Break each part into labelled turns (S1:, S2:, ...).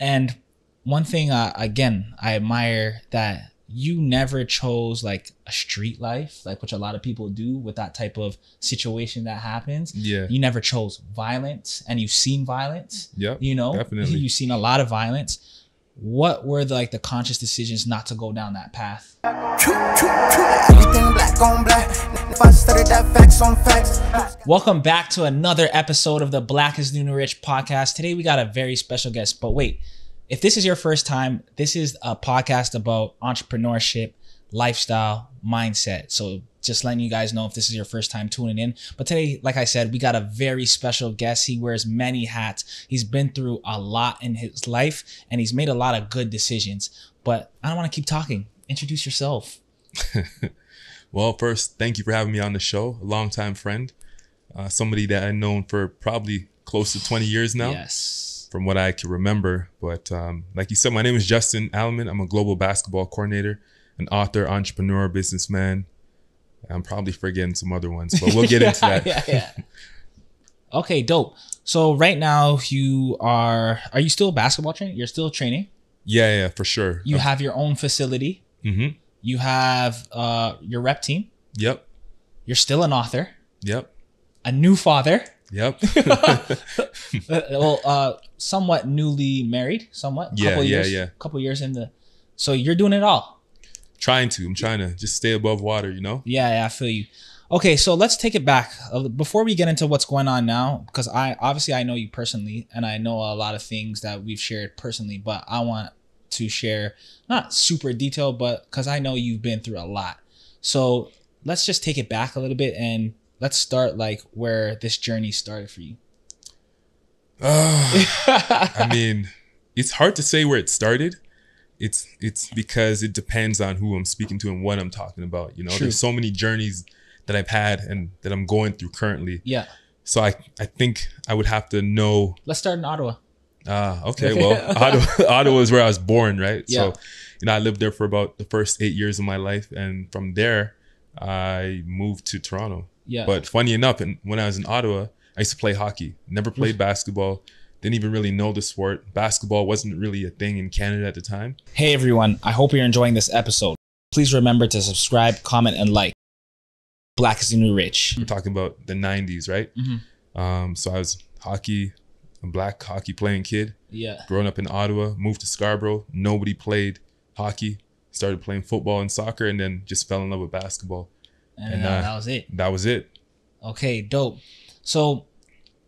S1: And one thing, uh, again, I admire that you never chose like a street life, like which a lot of people do with that type of situation that happens.
S2: Yeah.
S1: You never chose violence, and you've seen violence.
S2: Yep.
S1: You know,
S2: definitely.
S1: you've seen a lot of violence. What were the like the conscious decisions not to go down that path?
S3: Everything black on black. If I studied that facts on facts.
S1: Welcome back to another episode of the Black is New Rich podcast. Today we got a very special guest. But wait, if this is your first time, this is a podcast about entrepreneurship, lifestyle, mindset. So just letting you guys know if this is your first time tuning in. But today, like I said, we got a very special guest. He wears many hats. He's been through a lot in his life and he's made a lot of good decisions. But I don't want to keep talking. Introduce yourself.
S2: Well, first, thank you for having me on the show. A longtime friend, uh, somebody that I've known for probably close to 20 years now,
S1: Yes.
S2: from what I can remember. But um, like you said, my name is Justin Allman. I'm a global basketball coordinator, an author, entrepreneur, businessman. I'm probably forgetting some other ones, but we'll get into that.
S1: yeah, yeah. Okay, dope. So right now you are are you still basketball training? You're still training.
S2: Yeah, yeah, for sure.
S1: You have your own facility.
S2: mm-hmm.
S1: You have uh your rep team.
S2: Yep,
S1: You're still an author,
S2: yep,
S1: a new father.
S2: yep.
S1: Well, uh somewhat newly married, somewhat.
S2: Yeah,
S1: couple
S2: yeah,
S1: years,
S2: yeah.
S1: Couple years in the So you're doing it all.
S2: Trying to. I'm trying to just stay above water, you know?
S1: Yeah, yeah, I feel you. Okay, so let's take it back Uh, before we get into what's going on now, because I obviously I know you personally, and I know a lot of things that we've shared personally, but I want to share not super detailed, but because I know you've been through a lot. So let's just take it back a little bit and let's start like where this journey started for you.
S2: I mean, it's hard to say where it started. It's it's because it depends on who I'm speaking to and what I'm talking about. You know,
S1: True.
S2: there's so many journeys that I've had and that I'm going through currently.
S1: Yeah,
S2: So I I think I would have to know.
S1: let's start in Ottawa.
S2: Ah, okay. Well, Ottawa, Ottawa is where I was born, right?
S1: Yeah.
S2: So, you know, I lived there for about the first eight years of my life, and from there, I moved to Toronto.
S1: Yeah,
S2: But funny enough, and when I was in Ottawa, I used to play hockey. Never played basketball. Didn't even really know the sport. Basketball wasn't really a thing in Canada at the time.
S1: Hey everyone, I hope you're enjoying this episode. Please remember to subscribe, comment, and like. Black is the new rich.
S2: We're talking about the '90s, right?
S1: Mhm.
S2: Um, so I was hockey, a black hockey playing kid.
S1: Yeah.
S2: Growing up in Ottawa, moved to Scarborough. Nobody played hockey. Started playing football and soccer, and then just fell in love with basketball.
S1: And,
S2: And,
S1: uh,
S2: uh,
S1: that was it.
S2: That was it.
S1: Okay, dope. So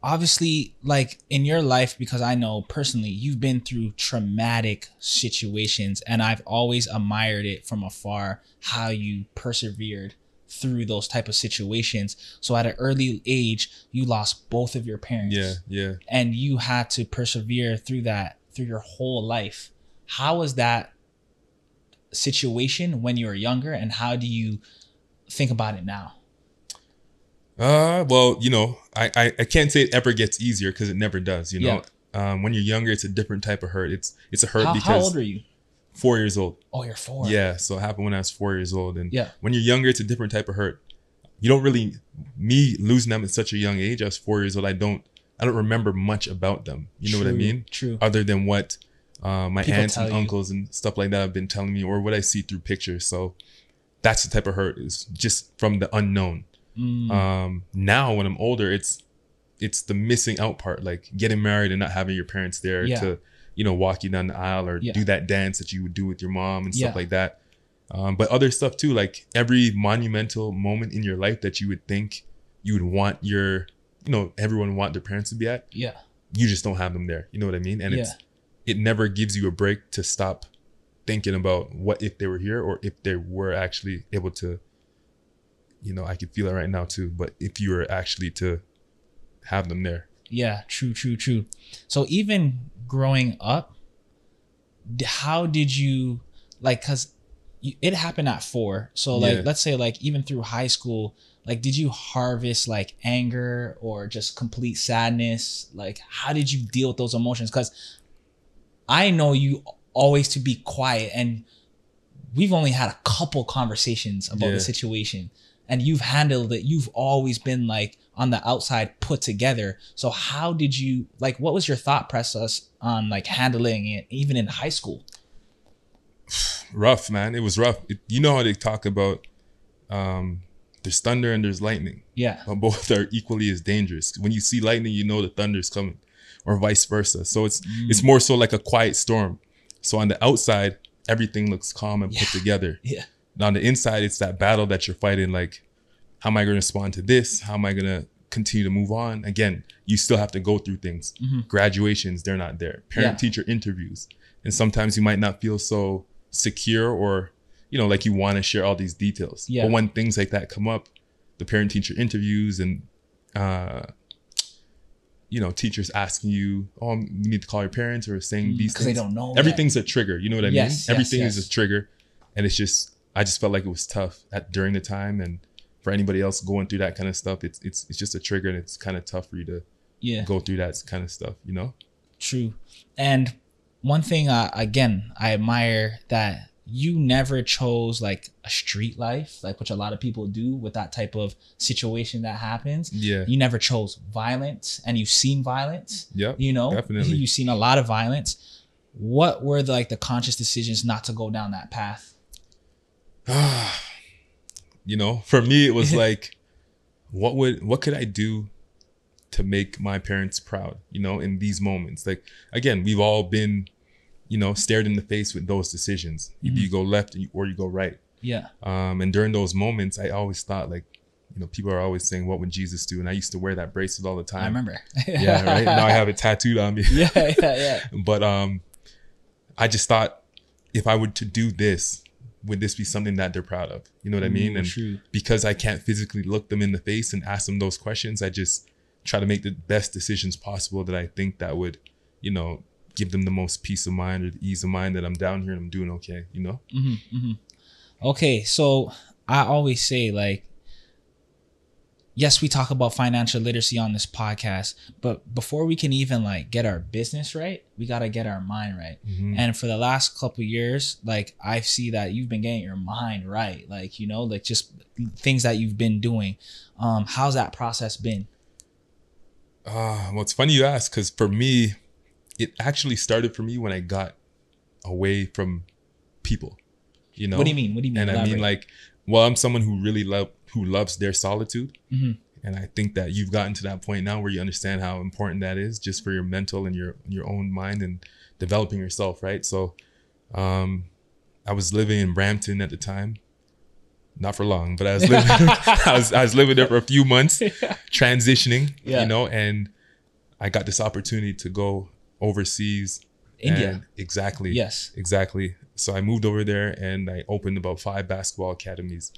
S1: obviously, like in your life, because I know personally, you've been through traumatic situations, and I've always admired it from afar how you persevered through those type of situations. So at an early age, you lost both of your parents.
S2: Yeah, yeah.
S1: And you had to persevere through that through your whole life. How was that situation when you were younger and how do you think about it now?
S2: Uh, well, you know, I, I, I can't say it ever gets easier because it never does. You know, um, when you're younger, it's a different type of hurt. It's it's a hurt
S1: How,
S2: because
S1: how old are you?
S2: four years old.
S1: Oh, you're four.
S2: Yeah, so it happened when I was four years old, and
S1: Yeah.
S2: when you're younger, it's a different type of hurt. You don't really me losing them at such a young age. I was four years old. I don't I don't remember much about them. You know what I mean?
S1: True.
S2: Other than what uh, my
S1: People
S2: aunts and
S1: you.
S2: uncles and stuff like that have been telling me, or what I see through pictures. So that's the type of hurt is just from the unknown.
S1: Mm,
S2: Um, now when I'm older, it's it's the missing out part, like getting married and not having your parents there
S1: Yeah.
S2: to, you know, walk you down the aisle or
S1: Yeah.
S2: do that dance that you would do with your mom and stuff
S1: Yeah.
S2: like that. Um, but other stuff too, like every monumental moment in your life that you would think you would want your, you know, everyone want their parents to be at,
S1: yeah.
S2: you just don't have them there. You know what I mean? And it's it never gives you a break to stop thinking about what if they were here or if they were actually able to you know i could feel it right now too but if you were actually to have them there
S1: Yeah. True. True. True. So even growing up, how did you like? Cause it happened at four. So like,
S2: Yeah.
S1: let's say like even through high school, like did you harvest like anger or just complete sadness? Like how did you deal with those emotions? Cause I know you always to be quiet and we've only had a couple conversations about
S2: Yeah.
S1: the situation. And you've handled it. You've always been like on the outside put together. So how did you like? What was your thought process on like handling it, even in high school?
S2: rough, man. It was rough. It, you know how they talk about um, there's thunder and there's lightning,
S1: Yeah,
S2: but both are equally as dangerous. When you see lightning, you know the thunder's coming, or vice versa. So it's
S1: Mm.
S2: it's more so like a quiet storm. So on the outside, everything looks calm and put together.
S1: yeah,
S2: on the inside, it's that battle that you're fighting. Like, how am I going to respond to this? How am I going to continue to move on? Again, you still have to go through things.
S1: Mhm.
S2: Graduations, they're not there. Parent
S1: Yeah.
S2: teacher interviews. And sometimes you might not feel so secure or, you know, like you want to share all these details.
S1: Yeah.
S2: But when things like that come up, the parent teacher interviews and, uh, you know, teachers asking you, oh, you need to call your parents or saying these things.
S1: because Mm, they don't know.
S2: Everything's a trigger. You know what I
S1: Yes,
S2: mean?
S1: yes,
S2: Everything
S1: yes.
S2: is a trigger, and it's just I just felt like it was tough at during the time, and for anybody else going through that kind of stuff, it's it's it's just a trigger, and it's kind of tough for you to
S1: Yeah,
S2: go through that kind of stuff. You know?
S1: true. And one thing, uh, again, I admire that you never chose like a street life, like which a lot of people do with that type of situation that happens.
S2: Yeah.
S1: You never chose violence, and you've seen violence.
S2: Yep.
S1: You know,
S2: Definitely.
S1: you've seen a lot of violence. What were the, like the conscious decisions not to go down that path?
S2: you know, for me, it was like, what would what could I do to make my parents proud? You know, in these moments, like again, we've all been, you know, stared in the face with those decisions. Either you go left or you go right.
S1: Yeah,
S2: Um, and during those moments, I always thought like, you know, people are always saying, "What would Jesus do?" And I used to wear that bracelet all the time.
S1: I remember.
S2: Yeah, right. now I have it tattooed on me.
S1: yeah, yeah, yeah.
S2: But um, I just thought, if I were to do this, would this be something that they're proud of? You know what I mean?
S1: Mm,
S2: and
S1: true.
S2: because I can't physically look them in the face and ask them those questions, I just try to make the best decisions possible that I think that would, you know, give them the most peace of mind or the ease of mind that I'm down here and I'm doing okay. You know? Mm-hmm, mm-hmm.
S1: Okay, so I always say like yes, we talk about financial literacy on this podcast, but before we can even like get our business right, we got to get our mind right.
S2: Mhm.
S1: And for the last couple years, like I see that you've been getting your mind right, like you know, like just things that you've been doing. Um how's that process been?
S2: Ah, well, it's funny you ask because for me, it actually started for me when I got away from people. You know,
S1: What do you mean? What do you mean?
S2: And I mean, like, well, I'm someone who really love who loves their solitude,
S1: Mhm.
S2: and I think that you've gotten to that point now where you understand how important that is, just for your mental and your your own mind and developing yourself, right? So, um, I was living in Brampton at the time. Not for long, but I was living. I was I was living there for a few months, transitioning.
S1: Yeah.
S2: You know, and I got this opportunity to go overseas.
S1: India.
S2: exactly.
S1: Yes.
S2: Exactly. So I moved over there and I opened about five basketball academies.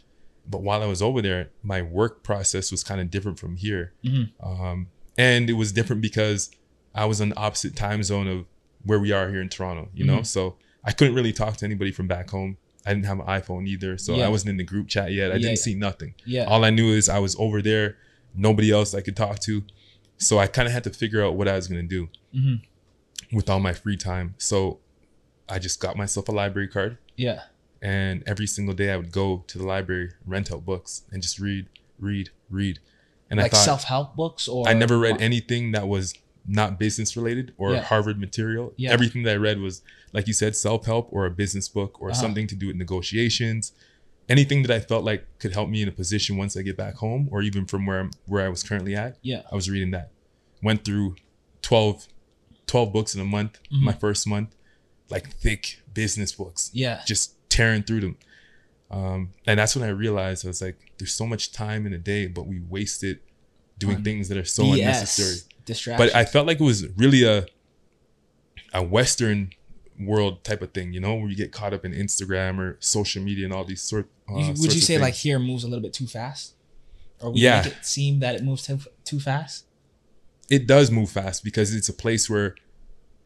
S2: But while I was over there, my work process was kind of different from here.
S1: Mhm.
S2: Um, and it was different because I was on the opposite time zone of where we are here in Toronto, you know?
S1: Mhm.
S2: So I couldn't really talk to anybody from back home. I didn't have an iPhone either. So
S1: Yeah.
S2: I wasn't in the group chat yet. I
S1: Yeah,
S2: didn't
S1: yeah.
S2: see nothing.
S1: Yeah.
S2: All I knew is I was over there, nobody else I could talk to. So I kind of had to figure out what I was going to do
S1: Mhm.
S2: with all my free time. So I just got myself a library card
S1: yeah.
S2: And every single day I would go to the library, rent out books, and just read, read, read. And
S1: Like
S2: I thought
S1: self-help books or
S2: I never read anything that was not business related or
S1: Yeah.
S2: Harvard material.
S1: Yeah.
S2: Everything that I read was, like you said, self help or a business book or
S1: Uh-huh.
S2: something to do with negotiations. Anything that I felt like could help me in a position once I get back home, or even from where I'm, where I was currently at.
S1: Yeah.
S2: I was reading that. Went through 12, 12 books in a month.
S1: Mm-hmm.
S2: My first month, like thick business books
S1: Yeah.
S2: just tearing through them. Um, and that's when I realized I was like, there's so much time in a day, but we waste it doing
S1: On
S2: things that are so
S1: BS.
S2: unnecessary.
S1: Distraction.
S2: But I felt like it was really a a Western world type of thing, you know, where you get caught up in Instagram or social media and all these sort. Uh,
S1: You- would you say like here moves a little bit too fast? Or we
S2: Yeah.
S1: make it seem that it moves too, too fast?
S2: it does move fast because it's a place where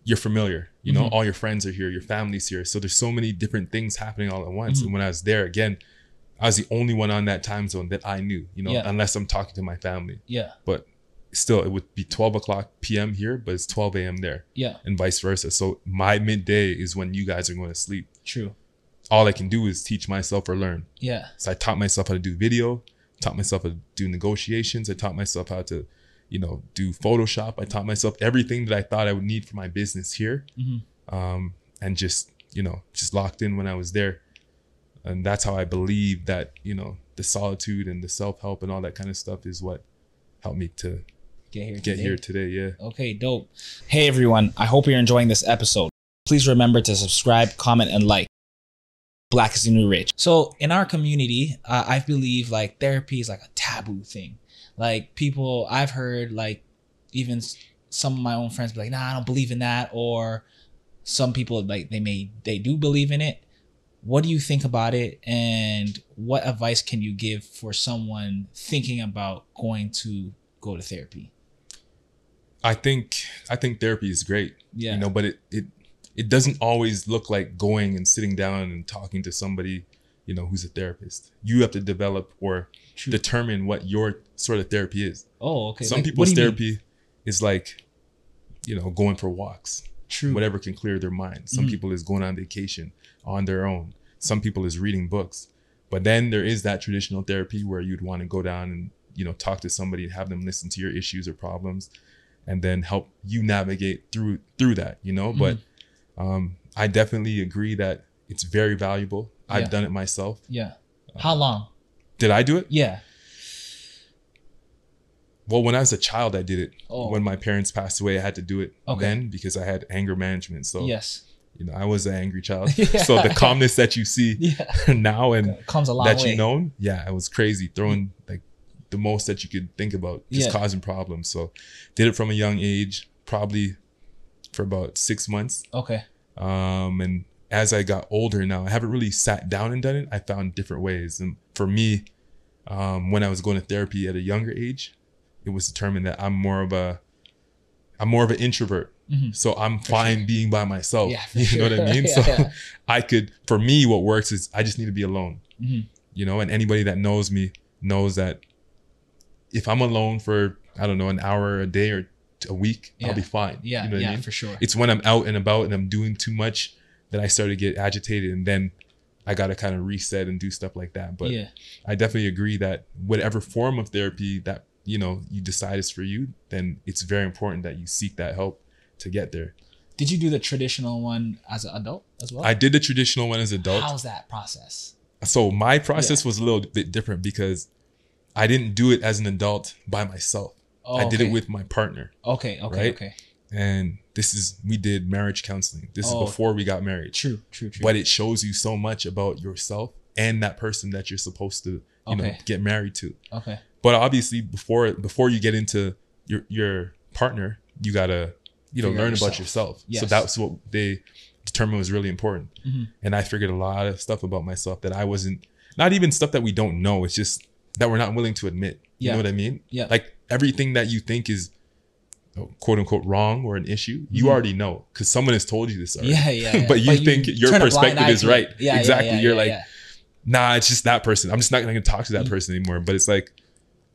S2: you're familiar. You know,
S1: Mhm.
S2: all your friends are here, your family's here. So there's so many different things happening all at once.
S1: Mm-hmm.
S2: And when I was there again, I was the only one on that time zone that I knew, you know,
S1: Yeah.
S2: unless I'm talking to my family.
S1: Yeah.
S2: But still, it would be 12 o'clock PM here, but it's 12 AM there
S1: Yeah.
S2: and vice versa. So my midday is when you guys are going to sleep.
S1: True.
S2: All I can do is teach myself or learn.
S1: Yeah.
S2: So I taught myself how to do video. taught myself how to do negotiations. I taught myself how to, you know, do Photoshop. I taught myself everything that I thought I would need for my business here,
S1: Mhm.
S2: um, and just you know, just locked in when I was there. And that's how I believe that you know the solitude and the self help and all that kind of stuff is what helped me to
S1: Get here.
S2: get
S1: today.
S2: here today. Yeah.
S1: Okay, dope. Hey everyone, I hope you're enjoying this episode. Please remember to subscribe, comment, and like. Black is the new rich. So in our community, uh, I believe like therapy is like a taboo thing. Like people, I've heard like even some of my own friends be like, "Nah, I don't believe in that," or some people like they may they do believe in it. What do you think about it, and what advice can you give for someone thinking about going to go to therapy?
S2: I think I think therapy is great.
S1: Yeah.
S2: You know, but it it it doesn't always look like going and sitting down and talking to somebody, you know, who's a therapist. You have to develop or
S1: True.
S2: determine what your sort of therapy is.
S1: Oh, okay.
S2: Some
S1: Like,
S2: people's
S1: you mean?
S2: therapy is like, you know, going for walks,
S1: True.
S2: whatever can clear their mind. Some
S1: Mhm.
S2: people is going on vacation on their own. Some people is reading books. But then there is that traditional therapy where you'd want to go down and, you know, talk to somebody and have them listen to your issues or problems and then help you navigate through through that, you know? But um I definitely agree that it's very valuable.
S1: Yeah.
S2: I've done it myself.
S1: Yeah. How long?
S2: Did I do it?
S1: Yeah.
S2: Well, when I was a child, I did it.
S1: Oh.
S2: When my parents passed away, I had to do it
S1: Okay.
S2: then because I had anger management. So
S1: yes.
S2: you know, I was an angry child.
S1: Yeah.
S2: So the calmness that you see
S1: Yeah.
S2: now and
S1: Comes a long
S2: that
S1: way.
S2: you know, yeah, it was crazy. Throwing like the most that you could think about, just
S1: Yeah.
S2: causing problems. So did it from a young age, probably for about six months.
S1: Okay.
S2: Um, and as I got older now, I haven't really sat down and done it. I found different ways. And for me, um, when I was going to therapy at a younger age, it was determined that I'm more of a, I'm more of an introvert.
S1: Mhm.
S2: So I'm fine being by myself.
S1: Yeah, for
S2: you know what. I mean?
S1: Yeah,
S2: so
S1: yeah.
S2: I could, for me, what works is I just need to be alone.
S1: Mhm.
S2: You know, and anybody that knows me knows that if I'm alone for I don't know an hour a day or a week. I'll be fine.
S1: Yeah.
S2: you know what
S1: yeah.
S2: I mean?
S1: For sure.
S2: it's when I'm out and about and I'm doing too much that I started to get agitated and then I got to kind of reset and do stuff like that. But
S1: yeah.
S2: I definitely agree that whatever form of therapy that, you know, you decide is for you, then it's very important that you seek that help to get there.
S1: Did you do the traditional one as an adult as well?
S2: I did the traditional one as an adult.
S1: How's that process?
S2: So my process was a little bit different because I didn't do it as an adult by myself.
S1: Oh,
S2: I did
S1: okay.
S2: it with my partner.
S1: Okay. Okay.
S2: right?
S1: Okay.
S2: And this is we did marriage counseling. This
S1: Oh.
S2: is before we got married.
S1: True. True. True.
S2: but it shows you so much about yourself and that person that you're supposed to you know get married to
S1: okay.
S2: but obviously before before you get into your your partner you gotta you know
S1: Figure
S2: learn about
S1: yourself.
S2: yourself
S1: Yes.
S2: so that's what they determined was really important
S1: Mhm.
S2: and i figured a lot of stuff about myself that i wasn't not even stuff that we don't know it's just that we're not willing to admit
S1: Yeah.
S2: you know what i mean
S1: Yeah.
S2: like everything that you think is quote unquote wrong or an issue you
S1: Mhm.
S2: already know because someone has told you this already
S1: Yeah. Yeah. yeah.
S2: But you think your
S1: turn a blind
S2: perspective is right.
S1: Yeah.
S2: Exactly.
S1: yeah,
S2: You're
S1: yeah,
S2: like,
S1: yeah.
S2: nah, it's just that person. I'm just not going to talk to that
S1: Mm.
S2: person anymore. But it's like,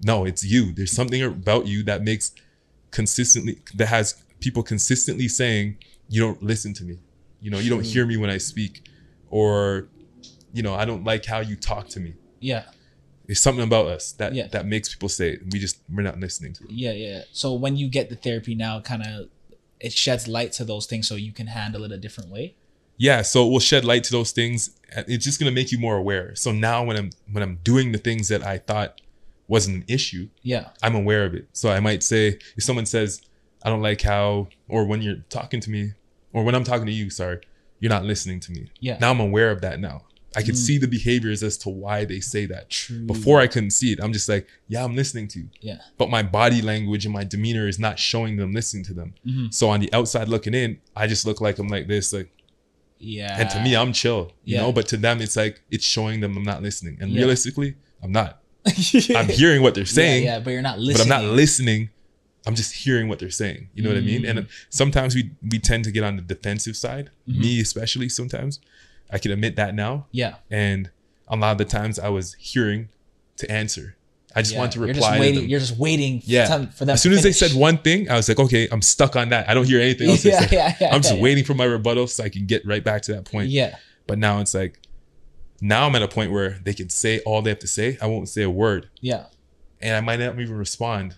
S2: no, it's you. There's something about you that makes consistently, that has people consistently saying, you don't listen to me. You know, you don't hear me when I speak. Or, you know, I don't like how you talk to me.
S1: yeah.
S2: It's something about us that,
S1: Yeah.
S2: that makes people say it. We just, we're not listening to it.
S1: Yeah. Yeah. So when you get the therapy now, kind of, it sheds light to those things so you can handle it a different way.
S2: yeah so it will shed light to those things it's just going to make you more aware so now when i'm when i'm doing the things that i thought wasn't an issue
S1: Yeah.
S2: i'm aware of it so i might say if someone says i don't like how or when you're talking to me or when i'm talking to you sorry you're not listening to me
S1: Yeah.
S2: now i'm aware of that now i can
S1: Mm.
S2: see the behaviors as to why they say that
S1: True.
S2: before i couldn't see it i'm just like yeah i'm listening to you
S1: Yeah.
S2: but my body language and my demeanor is not showing them listening to them
S1: Mhm.
S2: so on the outside looking in i just look like i'm like this like
S1: Yeah.
S2: and to me, I'm chill, you
S1: Yeah.
S2: know. But to them, it's like it's showing them I'm not listening. And
S1: Yeah.
S2: realistically, I'm not. I'm hearing what they're saying,
S1: Yeah, yeah, but you're not listening. but.
S2: I'm not listening. I'm just hearing what they're saying. You know what I mean? And sometimes we we tend to get on the defensive side.
S1: Mhm.
S2: Me especially. Sometimes I can admit that now.
S1: Yeah.
S2: And a lot of the times I was hearing to answer. I just
S1: yeah.
S2: want to
S1: You're
S2: reply
S1: just
S2: to
S1: waiting.
S2: them.
S1: You're just waiting.
S2: Yeah.
S1: For, them
S2: As soon as they said one thing, I was like, okay, I'm stuck on that. I don't hear anything else.
S1: yeah, yeah, yeah,
S2: I'm just
S1: yeah,
S2: waiting for my rebuttal so I can get right back to that point.
S1: Yeah.
S2: But now it's like, Now I'm at a point where they can say all they have to say. I won't say a word,
S1: Yeah.
S2: and I might not even respond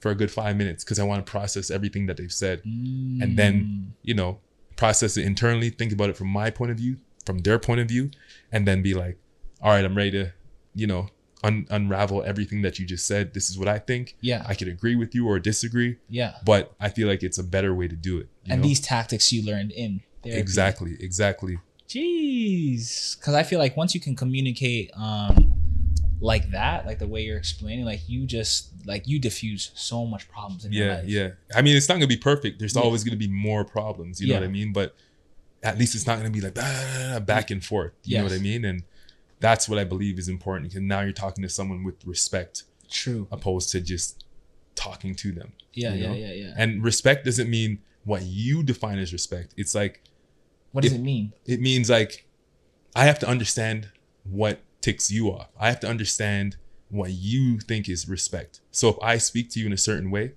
S2: for a good five minutes because I want to process everything that they've said, and
S1: Mm.
S2: then you know process it internally, think about it from my point of view, from their point of view, and then be like, all right, I'm ready to, you know, un- unravel everything that you just said. This is what I think.
S1: Yeah.
S2: I could agree with you or disagree,
S1: Yeah.
S2: but I feel like it's a better way to do it. you
S1: And
S2: know?
S1: these tactics you learned in therapy.
S2: exactly, exactly.
S1: Jeez. Because I feel like once you can communicate um like that, like the way you're explaining, like you just like you diffuse so much problems in your
S2: Yeah,
S1: life.
S2: yeah. I mean, it's not gonna be perfect. There's
S1: Yeah.
S2: always gonna be more problems. You know
S1: Yeah.
S2: what I mean? But at least it's not gonna be like "Ah," back and forth. You know what I mean? And that's what I believe is important because now you're talking to someone with respect
S1: True.
S2: opposed to just talking to them.
S1: Yeah,
S2: you
S1: yeah,
S2: know?
S1: yeah, yeah.
S2: And respect doesn't mean what you define as respect. It's like
S1: what does
S2: if-
S1: it mean?
S2: it means like I have to understand what ticks you off. I have to understand what you think is respect. So if I speak to you in a certain way,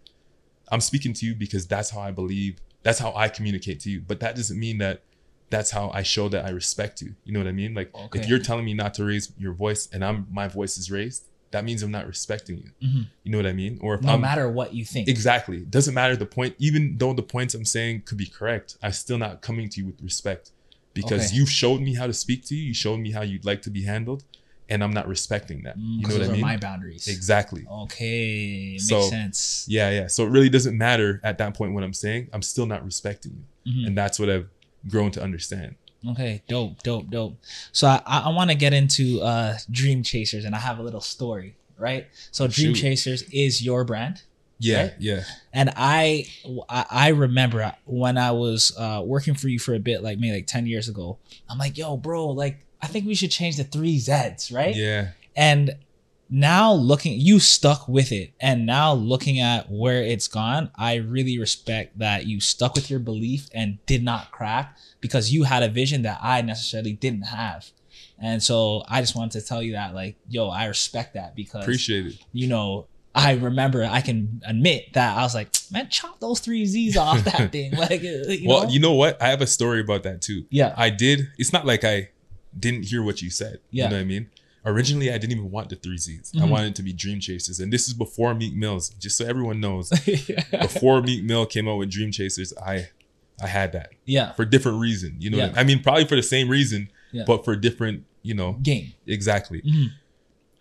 S2: I'm speaking to you because that's how I believe, that's how I communicate to you. But that doesn't mean that that's how I show that I respect you. You know what I mean? Like
S1: Okay.
S2: if you're telling me not to raise your voice and I'm my voice is raised, that means I'm not respecting you.
S1: Mhm.
S2: You know what I mean? Or if
S1: No
S2: I'm
S1: matter what you think.
S2: Exactly. It doesn't matter the point, even though the points I'm saying could be correct, I'm still not coming to you with respect because
S1: Okay.
S2: you've showed me how to speak to you. You showed me how you'd like to be handled, and I'm not respecting that.
S1: Mm,
S2: you know what I
S1: are
S2: mean?
S1: my boundaries.
S2: exactly.
S1: Okay. Makes
S2: So,
S1: sense.
S2: Yeah, yeah. So it really doesn't matter at that point what I'm saying. I'm still not respecting you,
S1: Mhm.
S2: and that's what I've grown to understand.
S1: Okay, dope, dope, dope. So I, I want to get into uh Dream Chasers, and I have a little story, right? So Dream
S2: Shoot.
S1: Chasers is your brand,
S2: Yeah,
S1: Right?
S2: yeah,
S1: and I I, remember when I was uh, working for you for a bit, like maybe like ten years ago. I'm like, yo, bro, like I think we should change the three Z's, right?
S2: yeah,
S1: And now looking, you stuck with it, and now looking at where it's gone, I really respect that you stuck with your belief and did not crack because you had a vision that I necessarily didn't have. And so I just wanted to tell you that, like, yo, I respect that because
S2: appreciate it.
S1: you know, I remember I can admit that I was like, man, chop those three Z's off that thing. Like, you
S2: well,
S1: know?
S2: you know what? I have a story about that too.
S1: yeah,
S2: I did. It's not like I didn't hear what you said.
S1: Yeah.
S2: You know what I mean? Originally, I didn't even want the three Z's. I
S1: Mhm.
S2: wanted it to be Dream Chasers. And this is before Meek Mills. Just so everyone knows,
S1: yeah,
S2: before Meek Mill came out with Dream Chasers, I I had that
S1: yeah,
S2: for different reason. You know, I,
S1: Yeah.
S2: mean? I mean, probably for the same reason,
S1: Yeah.
S2: but for a different, you know,
S1: game.
S2: exactly.
S1: Mhm.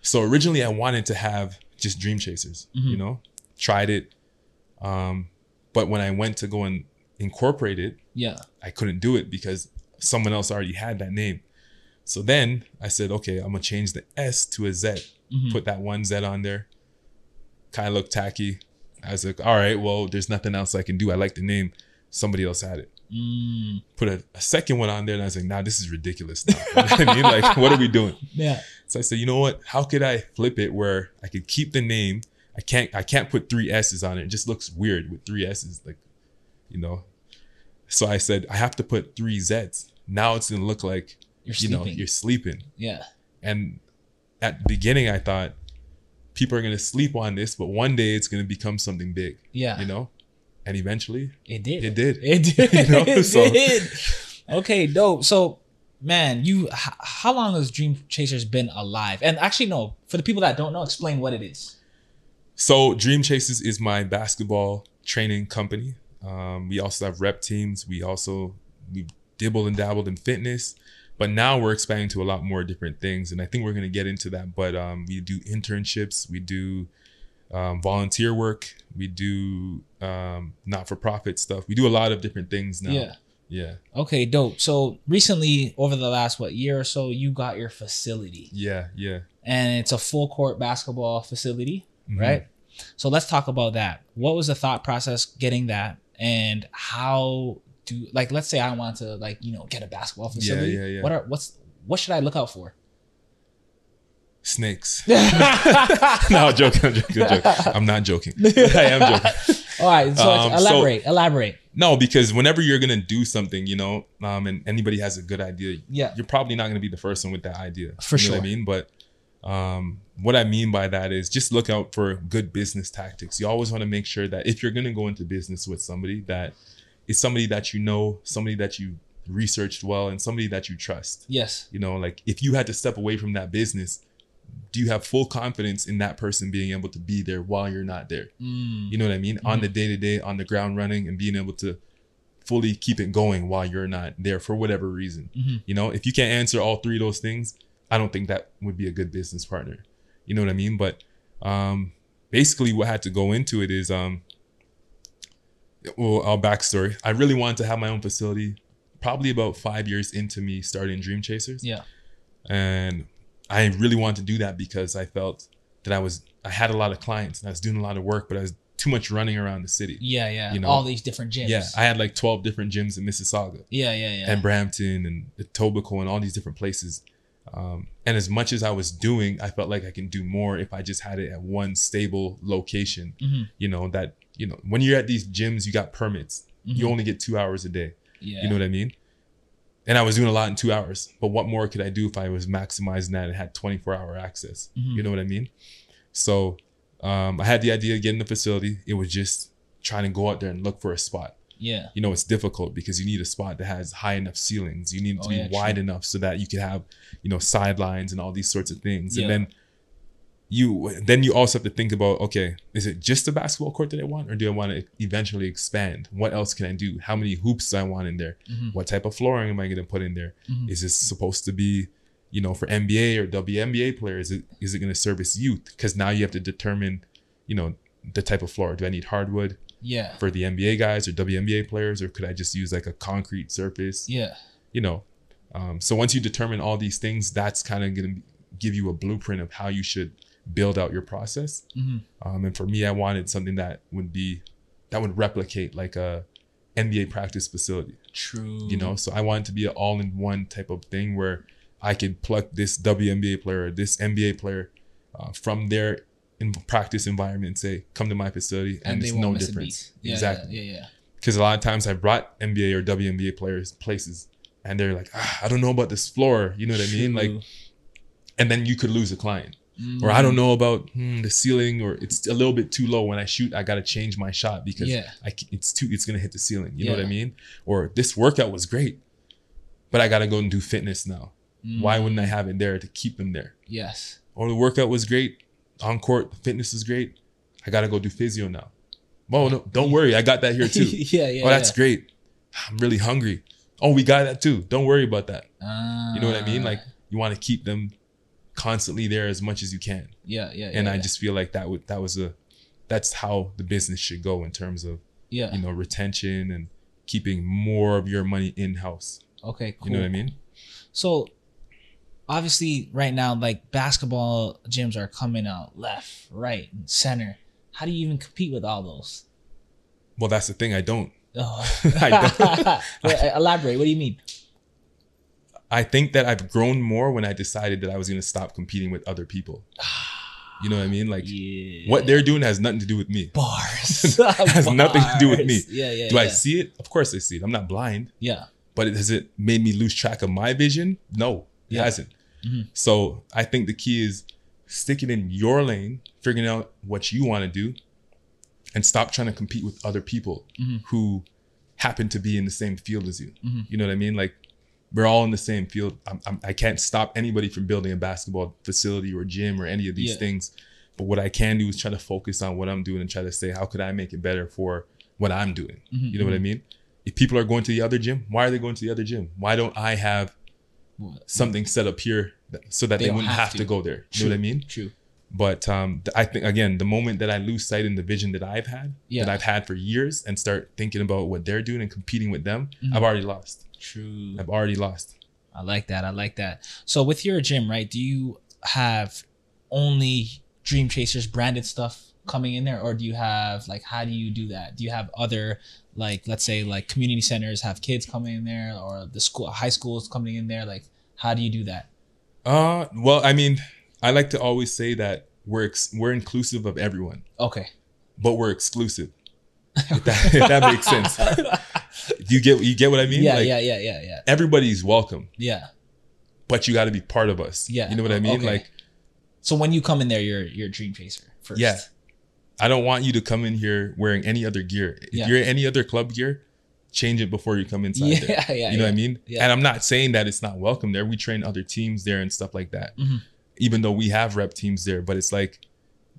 S2: So originally, I wanted to have just Dream Chasers.
S1: Mhm.
S2: You know, tried it, um, but when I went to go and incorporate it,
S1: Yeah,
S2: I couldn't do it because someone else already had that name. So then I said, okay, I'm gonna change the S to a Z.
S1: Mhm.
S2: Put that one Z on there. Kind of looked tacky. I was like, all right, well, there's nothing else I can do. I like the name. Somebody else had it.
S1: Mm,
S2: Put a, a second one on there, and I was like, nah, this is ridiculous. I mean, like, what are we doing?
S1: yeah,
S2: So I said, you know what? How could I flip it where I could keep the name? I can't. I can't put three S's on it. It just looks weird with three S's. Like, you know. So I said I have to put three Z's. Now it's gonna look like
S1: you're
S2: you know you're sleeping.
S1: yeah,
S2: And at the beginning, I thought people are gonna sleep on this, but one day it's gonna become something big.
S1: yeah.
S2: You know. And eventually,
S1: It did.
S2: it did.
S1: It did.
S2: You know,
S1: it
S2: so-
S1: did. Okay, dope. So, man, you, h- how long has Dream Chasers been alive? And actually, no. For the people that don't know, explain what it is.
S2: So Dream Chasers is my basketball training company. Um, we also have rep teams. We also we dibbled and dabbled in fitness, but now we're expanding to a lot more different things, and I think we're gonna get into that. But um, we do internships, we do um, volunteer work, we do um, not for profit stuff. We do a lot of different things now.
S1: Yeah.
S2: yeah,
S1: Okay, dope. So recently, over the last what year or so, you got your facility,
S2: yeah, yeah.
S1: and it's a full court basketball facility,
S2: Mhm.
S1: right? So let's talk about that. What was the thought process getting that, and how do like let's say I want to like you know get a basketball facility.
S2: yeah, yeah. yeah.
S1: What are what's what should I look out for?
S2: Snakes. no, I'm joking. I'm joking. I'm, joking. I'm not joking. I am joking.
S1: All right, so
S2: Um, so-
S1: elaborate, elaborate.
S2: No, because whenever you're gonna do something, you know, um, and anybody has a good idea,
S1: Yeah.
S2: you're probably not gonna be the first one with that idea.
S1: For
S2: you know what
S1: sure.
S2: I mean? But um, what I mean by that is just look out for good business tactics. You always want to make sure that if you're gonna go into business with somebody, that it's somebody that you know, somebody that you researched well and somebody that you trust.
S1: Yes.
S2: You know, like if you had to step away from that business, do you have full confidence in that person being able to be there while you're not there?
S1: Mm.
S2: You know what I mean? On the day to day, on the ground running, and being able to fully keep it going while you're not there for whatever reason.
S1: Mhm.
S2: You know, if you can't answer all three of those things, I don't think that would be a good business partner. You know what I mean? But um, basically, what had to go into it is um, well, our backstory. I really wanted to have my own facility. Probably about five years into me starting Dream Chasers
S1: Yeah.
S2: and I really wanted to do that because I felt that I was I had a lot of clients and I was doing a lot of work, but I was too much running around the city.
S1: Yeah. Yeah.
S2: You know,
S1: All these different gyms.
S2: Yeah, I had like twelve different gyms in Mississauga
S1: yeah. Yeah. Yeah.
S2: and Brampton and Etobicoke and all these different places. Um, and as much as I was doing, I felt like I can do more if I just had it at one stable location.
S1: Mhm.
S2: You know that you know when you're at these gyms, you got permits. You
S1: Mhm.
S2: only get two hours a day.
S1: yeah.
S2: You know what I mean? And I was doing a lot in two hours. But what more could I do if I was maximizing that and had 24 hour access?
S1: Mhm.
S2: You know what I mean? So um, I had the idea of getting the facility. It was just trying to go out there and look for a spot.
S1: yeah.
S2: You know, it's difficult because you need a spot that has high enough ceilings. You need it to
S1: Oh,
S2: be
S1: yeah,
S2: wide
S1: true.
S2: enough so that you can have, you know, sidelines and all these sorts of things.
S1: Yeah.
S2: And then you then you also have to think about okay is it just a basketball court that i want or do i want to eventually expand what else can i do how many hoops do i want in there
S1: Mhm.
S2: what type of flooring am i going to put in there?
S1: Mhm.
S2: Is this supposed to be you know for nba or WNBA players is it, is it going to service youth because now you have to determine you know the type of floor do i need hardwood
S1: Yeah.
S2: for the nba guys or WNBA players or could i just use like a concrete surface
S1: Yeah.
S2: you know um, so once you determine all these things that's kind of going to give you a blueprint of how you should build out your process
S1: Mhm.
S2: um, and for me i wanted something that would be that would replicate like a nba practice facility
S1: True.
S2: you know so i wanted to be an all-in-one type of thing where i could pluck this WNBA player or this nba player uh, from their in practice environment and say come to my facility and,
S1: they
S2: it's no difference.
S1: Yeah,
S2: exactly
S1: Yeah. Yeah.
S2: because a lot of times I brought NBA or WNBA players places and they're like, ah, I don't know about this floor. You know what I mean? Like, and then you could lose a client. Or I
S1: Mm.
S2: don't know about hmm, the ceiling, or it's a little bit too low. When I shoot, I gotta change my shot because
S1: Yeah.
S2: I it's too, it's gonna hit the ceiling. You know what I mean? Or this workout was great, but I gotta go and do fitness now.
S1: Mm.
S2: Why wouldn't I have it there to keep them there?
S1: Yes.
S2: Or the workout was great, on court fitness is great. I gotta go do physio now. Oh no, don't worry, I got that here too.
S1: yeah. Yeah.
S2: oh, that's
S1: yeah.
S2: great. I'm really hungry. Oh, we got that too. Don't worry about that. You know what I mean? Like you want to keep them constantly there as much as you can.
S1: Yeah. Yeah.
S2: And I
S1: yeah.
S2: just feel like that would that was a that's how the business should go in terms of
S1: Yeah.
S2: you know retention and keeping more of your money in house.
S1: Okay. Cool.
S2: You know what I mean?
S1: So obviously right now like basketball gyms are coming out left, right, and center. How do you even compete with all those?
S2: Well, that's the thing. I don't.
S1: Oh.
S2: I don't.
S1: Wait, elaborate. What do you mean?
S2: I think that I've grown more when I decided that I was going to stop competing with other people. You know what I mean? Like
S1: Yeah.
S2: what they're doing has nothing to do with me.
S1: bars
S2: has nothing to do with me.
S1: Yeah, yeah.
S2: Do
S1: yeah.
S2: I see it? Of course I see it. I'm not blind.
S1: Yeah.
S2: but it, has it made me lose track of my vision? No, it
S1: Yeah.
S2: hasn't.
S1: Mhm.
S2: So I think the key is sticking in your lane, figuring out what you want to do, and stop trying to compete with other people
S1: Mhm.
S2: who happen to be in the same field as you.
S1: Mhm.
S2: You know what I mean? Like we're all in the same field. I'm, I'm, I can't stop anybody from building a basketball facility or gym or any of these
S1: Yeah.
S2: things. But what I can do is try to focus on what I'm doing and try to say, how could I make it better for what I'm doing?
S1: Mhm,
S2: You know what I mean? If people are going to the other gym, why are they going to the other gym? Why don't I have something set up here that- so that
S1: They
S2: they, wouldn't
S1: have
S2: have,
S1: to.
S2: to. go there? You know what I mean?
S1: True.
S2: But um, I think again, the moment that I lose sight in the vision that I've had,
S1: Yeah.
S2: that I've had for years, and start thinking about what they're doing and competing with them,
S1: Mhm.
S2: I've already lost.
S1: True.
S2: I've already lost.
S1: I like that. I like that. So with your gym, right? Do you have only Dream Chasers branded stuff coming in there, or do you have like how do you do that? Do you have other like let's say like community centers have kids coming in there, or the school high schools coming in there? Like how do you do that?
S2: Uh, well, I mean, I like to always say that we're ex- we're inclusive of everyone,
S1: Okay.
S2: but we're exclusive. If that, if that makes sense. You get you get what I mean?
S1: yeah,
S2: Like,
S1: yeah, yeah, yeah, yeah,
S2: Everybody's welcome,
S1: yeah.
S2: but you got to be part of us.
S1: Yeah.
S2: You know what I mean?
S1: Okay.
S2: Like,
S1: So when you come in there, you're you're a Dream Chaser first.
S2: Yeah. I don't want you to come in here wearing any other gear. If
S1: Yeah.
S2: you're any other club gear, change it before you come inside
S1: Yeah,
S2: there.
S1: yeah,
S2: You know what I mean?
S1: yeah.
S2: And I'm not saying that it's not welcome there. We train other teams there and stuff like that.
S1: Mhm.
S2: Even though we have rep teams there, but it's like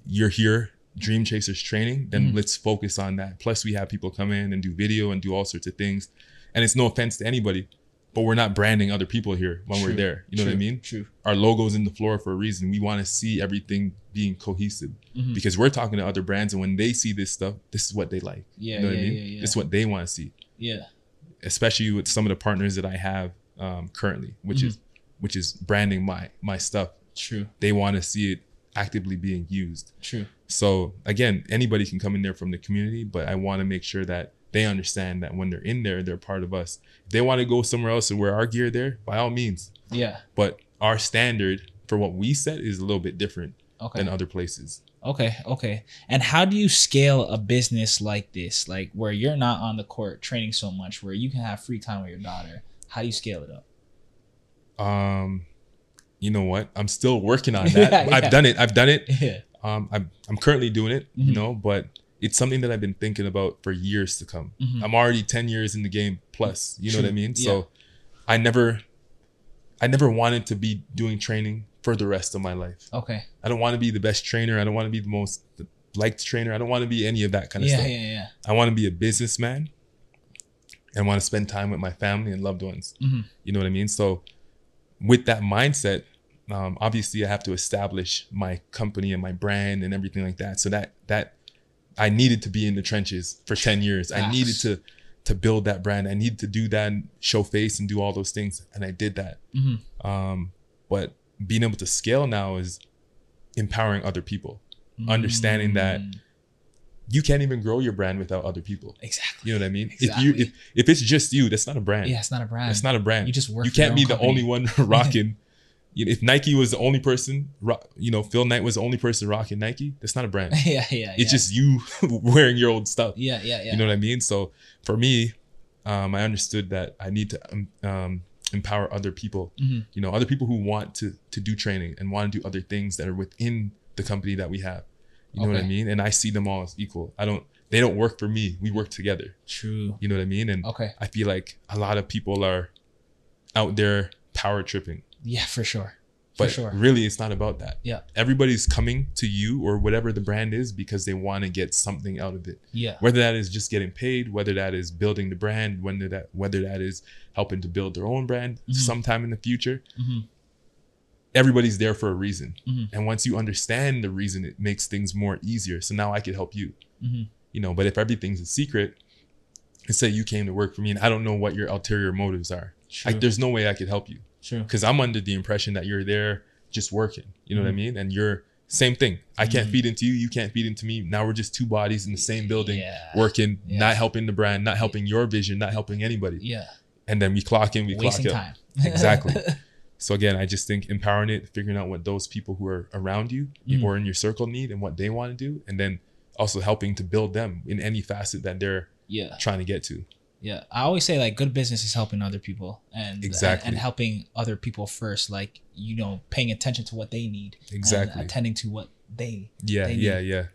S2: you're here, Dream Chasers training, then
S1: Mhm.
S2: let's focus on that. Plus, we have people come in and do video and do all sorts of things. And it's no offense to anybody, but we're not branding other people here when we're there. You know what I mean?
S1: True.
S2: Our logo's in the floor for a reason. We want to see everything being cohesive
S1: Mhm.
S2: because we're talking to other brands, and when they see this stuff, this is what they like.
S1: Yeah,
S2: you know what I mean?
S1: yeah, yeah.
S2: This is what they want to see
S1: Yeah.
S2: especially with some of the partners that I have um, currently, which is which is branding my my stuff.
S1: True.
S2: They want to see it actively being used.
S1: True.
S2: So again, anybody can come in there from the community, but I want to make sure that they understand that when they're in there, they're part of us. If they want to go somewhere else and wear our gear there, by all means.
S1: Yeah.
S2: But our standard for what we set is a little bit different
S1: Okay.
S2: than other places.
S1: Okay, okay. And how do you scale a business like this, like where you're not on the court training so much, where you can have free time with your daughter? How do you scale it up?
S2: Um, you know what? I'm still working on that.
S1: Yeah, yeah.
S2: I've done it. I've done it.
S1: Yeah.
S2: Um, I'm I'm currently doing it,
S1: Mhm.
S2: you know, but it's something that I've been thinking about for years to come.
S1: Mhm.
S2: I'm already 10 years in the game plus, you know what I mean?
S1: Yeah.
S2: So I never I never wanted to be doing training for the rest of my life.
S1: Okay.
S2: I don't want to be the best trainer. I don't want to be the most liked trainer. I don't want to be any of that kind of
S1: Yeah,
S2: stuff.
S1: yeah, yeah. Yeah.
S2: I want to be a businessman and want to spend time with my family and loved ones.
S1: Mhm.
S2: You know what I mean? So with that mindset, um, obviously I have to establish my company and my brand and everything like that. So that that I needed to be in the trenches for 10 years. I needed to to build that brand. I needed to do that and show face and do all those things. And I did that.
S1: Mhm.
S2: Um, but being able to scale now is empowering other people, understanding that
S1: Mm,
S2: you can't even grow your brand without other people.
S1: exactly.
S2: You know what I mean? Exactly. If you if if it's just you, that's not a brand.
S1: Yeah, it's not a brand.
S2: It's not a brand.
S1: You just work
S2: You can't be
S1: own
S2: the
S1: company.
S2: only one rocking. If Nike was the only person, you know, Phil Knight was the only person rocking Nike. That's not a brand.
S1: yeah, yeah.
S2: It's
S1: yeah.
S2: just you wearing your old stuff.
S1: yeah, yeah, yeah.
S2: You know what I mean? So for me, um, I understood that I need to um, um, empower other people.
S1: Mhm.
S2: You know, other people who want to to do training and want to do other things that are within the company that we have. You know what I mean? And I see them all as equal. I don't. They don't work for me. We work together.
S1: True.
S2: You know what I mean? And
S1: Okay.
S2: I feel like a lot of people are out there power tripping.
S1: Yeah, for sure. For
S2: But
S1: sure.
S2: really, it's not about that.
S1: Yeah.
S2: Everybody's coming to you or whatever the brand is because they want to get something out of it.
S1: Yeah.
S2: Whether that is just getting paid, whether that is building the brand, whether that whether that is helping to build their own brand
S1: Mhm.
S2: sometime in the future.
S1: Mhm.
S2: Everybody's there for a reason.
S1: Mhm.
S2: And once you understand the reason, it makes things more easier. So now I could help you.
S1: Mhm.
S2: You know, but if everything's a secret, and say you came to work for me and I don't know what your ulterior motives are.
S1: True.
S2: Like there's no way I could help you.
S1: True.
S2: because I'm under the impression that you're there just working. You know what I
S1: Mhm.
S2: mean? And you're same thing. I can't
S1: Mhm.
S2: feed into you. You can't feed into me. Now we're just two bodies in the same building,
S1: Yeah.
S2: working,
S1: Yeah.
S2: not helping the brand, not helping your vision, not helping anybody.
S1: Yeah.
S2: And then we clock in, we
S1: Wasting
S2: clock out.
S1: time.
S2: Exactly. So again, I just think empowering it, figuring out what those people who are around you
S1: Mhm.
S2: or in your circle need and what they want to do, and then also helping to build them in any facet that they're
S1: yeah.
S2: trying to get to.
S1: Yeah, I always say like good business is helping other people and
S2: Exactly.
S1: and, and helping other people first, like you know, paying attention to what they need, and
S2: Exactly.
S1: attending to what they.
S2: Yeah,
S1: They
S2: yeah, yeah.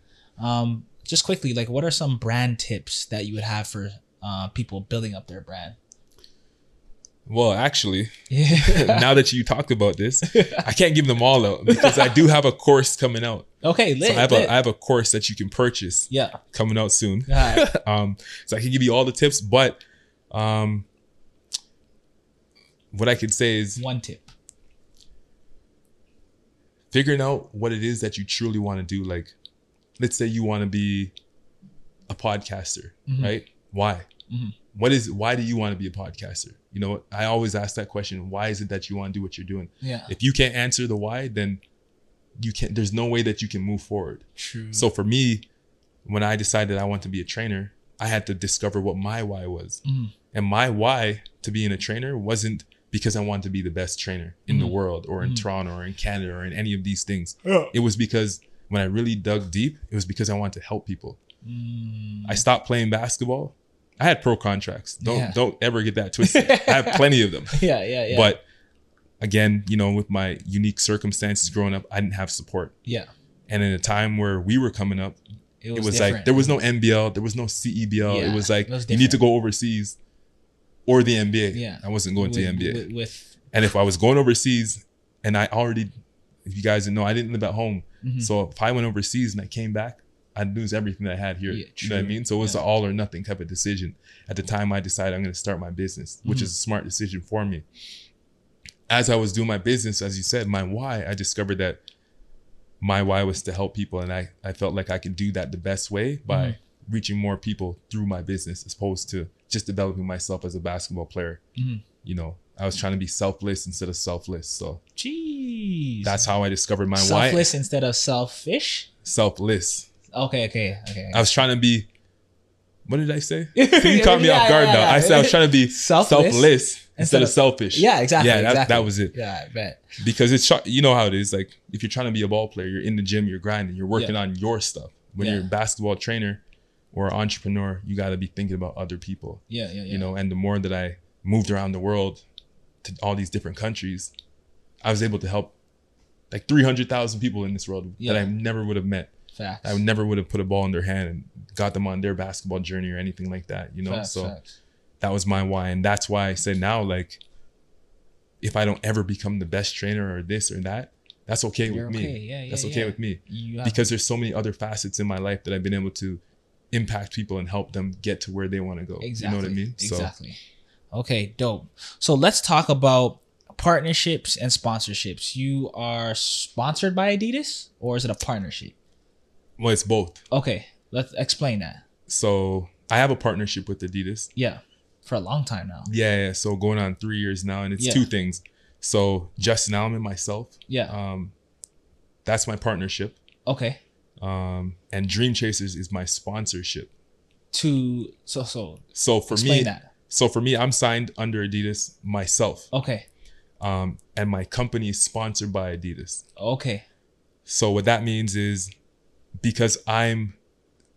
S1: Um, just quickly, like, what are some brand tips that you would have for uh people building up their brand?
S2: Well, actually,
S1: Yeah.
S2: now that you talked about this, I can't give them all out because I do have a course coming out.
S1: okay, lit,
S2: so I have
S1: lit.
S2: a I have a course that you can purchase
S1: yeah.
S2: coming out soon.
S1: Alright.
S2: Um, so I can give you all the tips, but um, what I could say is
S1: One tip.
S2: figuring out what it is that you truly want to do. Like, let's say you want to be a podcaster,
S1: Mhm.
S2: right? Why?
S1: Mhm.
S2: What is why do you want to be a podcaster? You know, I always ask that question. Why is it that you want to do what you're doing?
S1: Yeah.
S2: If you can't answer the why, then you can't. There's no way that you can move forward.
S1: True.
S2: So for me, when I decided I want to be a trainer, I had to discover what my why was.
S1: Mhm.
S2: And my why to being a trainer wasn't because I wanted to be the best trainer in the
S1: Mhm.
S2: world or in
S1: Mhm.
S2: Toronto or in Canada or in any of these things.
S1: Yeah.
S2: It was because when I really dug deep, it was because I wanted to help people.
S1: Mm.
S2: I stopped playing basketball. I had pro contracts. Don't
S1: Yeah.
S2: don't ever get that twisted. I have plenty of them.
S1: yeah, yeah, yeah.
S2: But again, you know, with my unique circumstances growing up, I didn't have support.
S1: yeah,
S2: And in a time where we were coming up,
S1: it
S2: it
S1: was,
S2: was like there was no NBL, there was no CEBL.
S1: Yeah,
S2: it was like
S1: it was
S2: you need to go overseas or the NBA.
S1: Yeah.
S2: I wasn't going to the
S1: with,
S2: NBA.
S1: with, with
S2: And if I was going overseas and I already, if you guys didn't know, I didn't live at home.
S1: Mhm.
S2: So if I went overseas and I came back, I'd lose everything that I had here.
S1: Yeah,
S2: you know what I mean? So it was
S1: Yeah.
S2: an all or nothing type of decision. At the time, I decided I'm going to start my business, which
S1: Mhm.
S2: is a smart decision for me. As I was doing my business, as you said, my why, I discovered that my why was to help people. And I, I felt like I could do that the best way by
S1: Mhm.
S2: reaching more people through my business as opposed to just developing myself as a basketball player.
S1: Mhm.
S2: You know, I was trying to be selfless instead of selfless. So
S1: jeez,
S2: that's how I discovered my why.
S1: selfless instead of selfish.
S2: Selfless.
S1: Okay, okay, okay.
S2: I was trying to be. What did I say? You caught me
S1: yeah,
S2: off guard
S1: yeah,
S2: now. I said I was trying to be
S1: Selfless
S2: selfless,
S1: instead
S2: of
S1: of-
S2: selfish.
S1: yeah, exactly.
S2: Yeah, that,
S1: exactly.
S2: that was it.
S1: Yeah, I bet.
S2: Because it's you know how it is. Like if you're trying to be a ball player, you're in the gym, you're grinding, you're working on your stuff. When you're a basketball trainer or entrepreneur, you got to be thinking about other people.
S1: Yeah, yeah, yeah.
S2: You know, and the more that I moved around the world to all these different countries, I was able to help like 300,000 people in this world
S1: Yeah.
S2: that I never would have met.
S1: Facts.
S2: I never would have put a ball in their hand and got them on their basketball journey or anything like that, you know?
S1: Facts,
S2: so
S1: facts.
S2: that was my why. And that's why I say now, like, if I don't ever become the best trainer or this or that, that's okay
S1: You're
S2: with
S1: okay.
S2: me.
S1: Yeah, yeah,
S2: that's okay
S1: yeah.
S2: with me. Because there's so many other facets in my life that I've been able to impact people and help them get to where they want to go.
S1: Exactly.
S2: You know what I mean?
S1: Exactly. Okay, dope. So let's talk about partnerships and sponsorships. You are sponsored by Adidas or is it a partnership?
S2: Well, it's both.
S1: Okay, let's explain that.
S2: So I have a partnership with Adidas.
S1: Yeah, for a long time now.
S2: Yeah, yeah. So going on three years now, and it's
S1: Yeah.
S2: two things. So Justin and myself,
S1: Yeah.
S2: um, that's my partnership.
S1: Okay.
S2: Um, and Dream Chaserzzz is my sponsorship.
S1: To so so
S2: So for
S1: explain
S2: me,
S1: that.
S2: so for me, I'm signed under Adidas myself,
S1: Okay.
S2: um, and my company is sponsored by Adidas.
S1: Okay.
S2: So what that means is because I'm,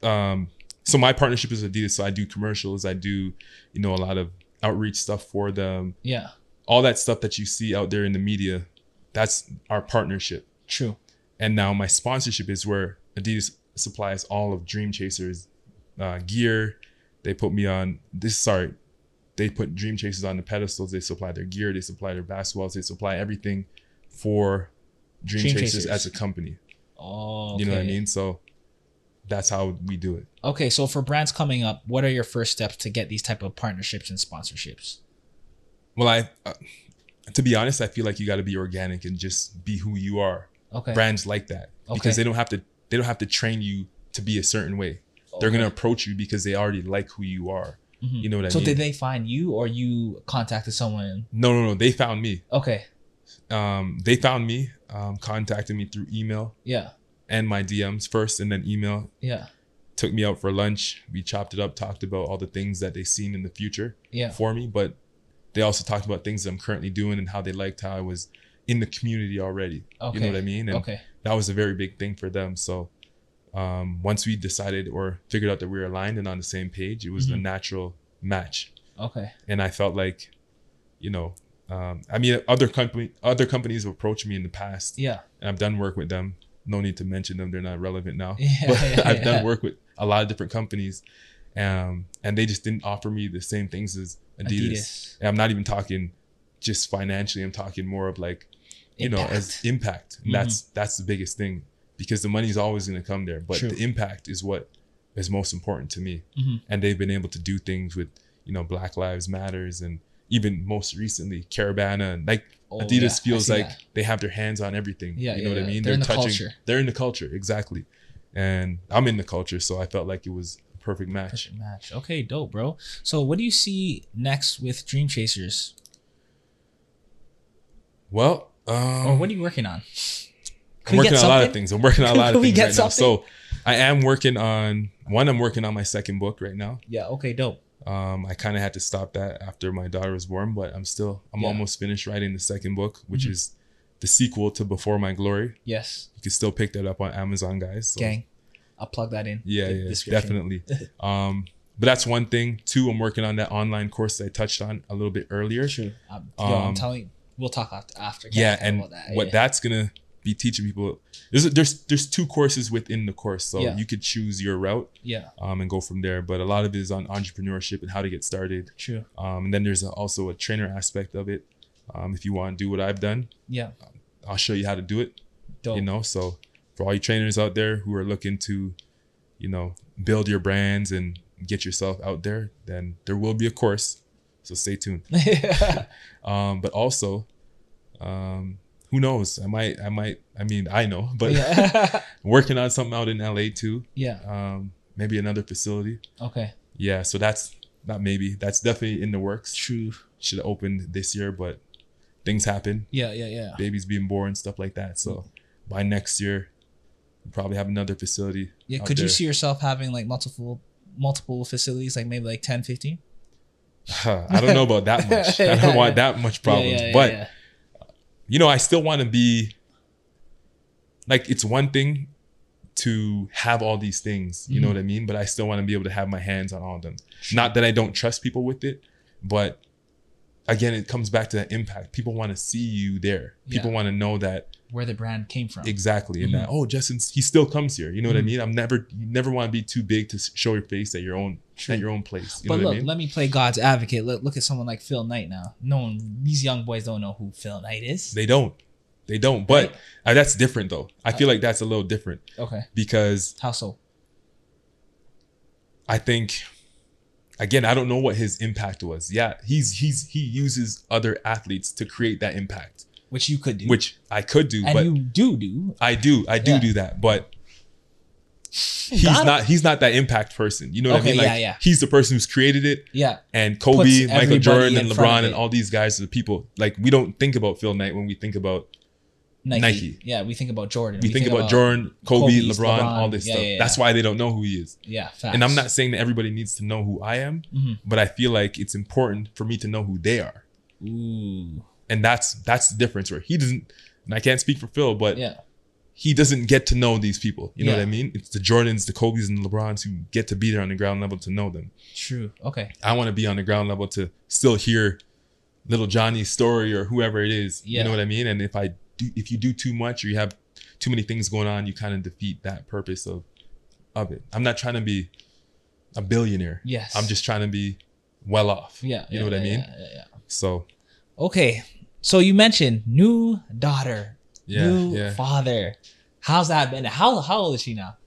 S2: um, so my partnership is Adidas. So I do commercials, I do, you know, a lot of outreach stuff for them,
S1: Yeah.
S2: all that stuff that you see out there in the media. That's our partnership.
S1: True.
S2: And now my sponsorship is where Adidas supplies all of Dream Chaserzzz uh, gear. They put me on this. Sorry, they put Dream Chaserzzz on the pedestals. They supply their gear. They supply their basketballs. They supply everything for Dream,
S1: Dream
S2: Chaserzzz,
S1: Chasers.
S2: as a company.
S1: Oh,
S2: You know what I mean? So that's how we do it.
S1: Okay, so for brands coming up, what are your first steps to get these type of partnerships and sponsorships?
S2: Well, I, uh, to be honest, I feel like you got to be organic and just be who you are.
S1: Okay.
S2: Brands like that
S1: Okay.
S2: because they don't have to. They don't have to train you to be a certain way. They're gonna approach you because they already like who you are.
S1: Mhm.
S2: You know what I mean?
S1: so did they find you or you contacted someone?
S2: No, no, no. They found me.
S1: Okay.
S2: Um, they found me, um, contacted me through email
S1: Yeah.
S2: and my DMs first, and then email.
S1: Yeah.
S2: Took me out for lunch. We chopped it up, talked about all the things that they seen in the future
S1: Yeah.
S2: for me, but they also talked about things that I'm currently doing and how they liked how I was in the community already.
S1: Okay.
S2: You know what I mean? And
S1: Okay.
S2: that was a very big thing for them. So um, once we decided or figured out that we were aligned and on the same page, it was a
S1: Mhm.
S2: natural match.
S1: Okay.
S2: and I felt like, you know, um, I mean, other company other companies have approached me in the past,
S1: Yeah.
S2: and I've done work with them. No need to mention them; they're not relevant now.
S1: Yeah,
S2: but
S1: yeah,
S2: I've
S1: yeah.
S2: done work with a lot of different companies, um, and they just didn't offer me the same things as Adidas.
S1: Adidas.
S2: And I'm not even talking just financially. I'm talking more of like, you know, as
S1: Impact.
S2: impact. And
S1: Mhm.
S2: That's that's the biggest thing because the money's always going to come there, but
S1: True.
S2: the impact is what is most important to me
S1: Mhm.
S2: and they've been able to do things with you know black lives matters and even most recently caravana and like
S1: Oh,
S2: adidas
S1: yeah,
S2: feels like
S1: that.
S2: they have their hands on everything
S1: Yeah,
S2: you know
S1: yeah,
S2: what i mean
S1: They're in the culture.
S2: they're in the culture exactly and i'm in the culture so i felt like it was a perfect match
S1: Perfect match. Okay, dope, bro. So what do you see next with Dream Chaserzzz?
S2: well um,
S1: Or what are you working on?
S2: I'm working on a lot of things. I'm working on a lot of things right now. So I am working on one. I'm working on my second book right now.
S1: Yeah, okay, dope.
S2: Um, I kind of had to stop that after my daughter was born, but I'm still I'm
S1: Yeah.
S2: almost finished writing the second book, which
S1: Mhm.
S2: is the sequel to Before My Glory.
S1: Yes.
S2: You can still pick that up on Amazon, guys. So,
S1: Gang. I'll plug that in.
S2: Yeah,
S1: the
S2: yeah, definitely. um, but that's one thing. Two, I'm working on that online course that I touched on a little bit earlier.
S1: True. Um, yo, I'm
S2: Um,
S1: telling you, we'll talk after. after
S2: Yeah, and
S1: that.
S2: what
S1: yeah.
S2: that's gonna be teaching people. There's there's there's two courses within the course, so
S1: Yeah.
S2: you could choose your route
S1: Yeah.
S2: um, and go from there. But a lot of it is on entrepreneurship and how to get started.
S1: True.
S2: Um, and then there's a, also a trainer aspect of it. Um, if you want to do what I've done,
S1: Yeah.
S2: I'll show you how to do it.
S1: Dope.
S2: You know, so for all you trainers out there who are looking to, you know, build your brands and get yourself out there, then there will be a course. So stay tuned. Um, but also, um, who knows? I might, I might, I mean, I know, but
S1: yeah.
S2: working on something out in LA too.
S1: yeah.
S2: Um, maybe another facility.
S1: Okay.
S2: Yeah. So that's not maybe. That's definitely in the works.
S1: True.
S2: Should have opened this year, but things happen.
S1: Yeah. Yeah. Yeah.
S2: Babies being born, stuff like that. So by next year, we'll probably have another facility.
S1: Yeah. Could you see yourself having like multiple multiple facilities, like maybe like 10, 15?
S2: I don't know about that much. I don't want that much problems.
S1: Yeah, yeah,
S2: but. You know, I still want to be like it's one thing to have all these things, you know
S1: Mm-hmm.
S2: what I mean? But I still want to be able to have my hands on all of them. Not that I don't trust people with it, but again, it comes back to that impact. People want to see you there. People
S1: Yeah.
S2: want to know that
S1: where the brand came from.
S2: exactly and
S1: Mm-hmm.
S2: that oh, Justin, he still comes here. You know what I mean? I'm never you never want to be too big to show your face at your own at your own place. You
S1: But
S2: know
S1: look,
S2: what I mean?
S1: let me play God's advocate. Look, look at someone like Phil Knight now. No one, these young boys don't know who Phil Knight is.
S2: They don't. They don't. But
S1: Right.
S2: uh, that's different though. I feel like that's a little different
S1: okay.
S2: because
S1: How so?
S2: I think again, I don't know what his impact was. Yeah, he's he's he uses other athletes to create that impact,
S1: Which you could do.
S2: which I could do,
S1: and
S2: but
S1: you do do.
S2: I do. I do
S1: Yeah.
S2: do that, but he's
S1: Got
S2: not he's not that impact person. You know what
S1: Okay,
S2: I mean? Like
S1: yeah, yeah.
S2: he's the person who's created it
S1: Yeah.
S2: and Kobe,
S1: Puts
S2: Michael Jordan and LeBron and all these guys are the people. Like we don't think about Phil Knight when we think about
S1: Nike.
S2: Nike.
S1: Yeah, we think about Jordan.
S2: we, think, about, Jordan, Kobe,
S1: Kobe's,
S2: LeBron,
S1: LeBron.
S2: all this
S1: Yeah,
S2: stuff.
S1: yeah, yeah.
S2: That's why they don't know who he is.
S1: Yeah, facts.
S2: And I'm not saying that everybody needs to know who I am,
S1: Mhm.
S2: but I feel like it's important for me to know who they are.
S1: Ooh.
S2: And that's that's the difference where he doesn't and I can't speak for Phil, but
S1: Yeah.
S2: he doesn't get to know these people. You know what I mean? It's the Jordans, the Kobe's and the LeBrons who get to be there on the ground level to know them.
S1: True. Okay.
S2: I want to be on the ground level to still hear little Johnny's story or whoever it is.
S1: Yeah.
S2: You know what I mean? And if I if you do too much or you have too many things going on, you kind of defeat that purpose of of it. I'm not trying to be a billionaire.
S1: Yes.
S2: I'm just trying to be well off.
S1: Yeah.
S2: You
S1: yeah,
S2: know what I mean?
S1: Yeah, yeah, yeah.
S2: So
S1: Okay. So you mentioned new daughter,
S2: yeah,
S1: new
S2: yeah.
S1: father. How's that been? How how old is she now?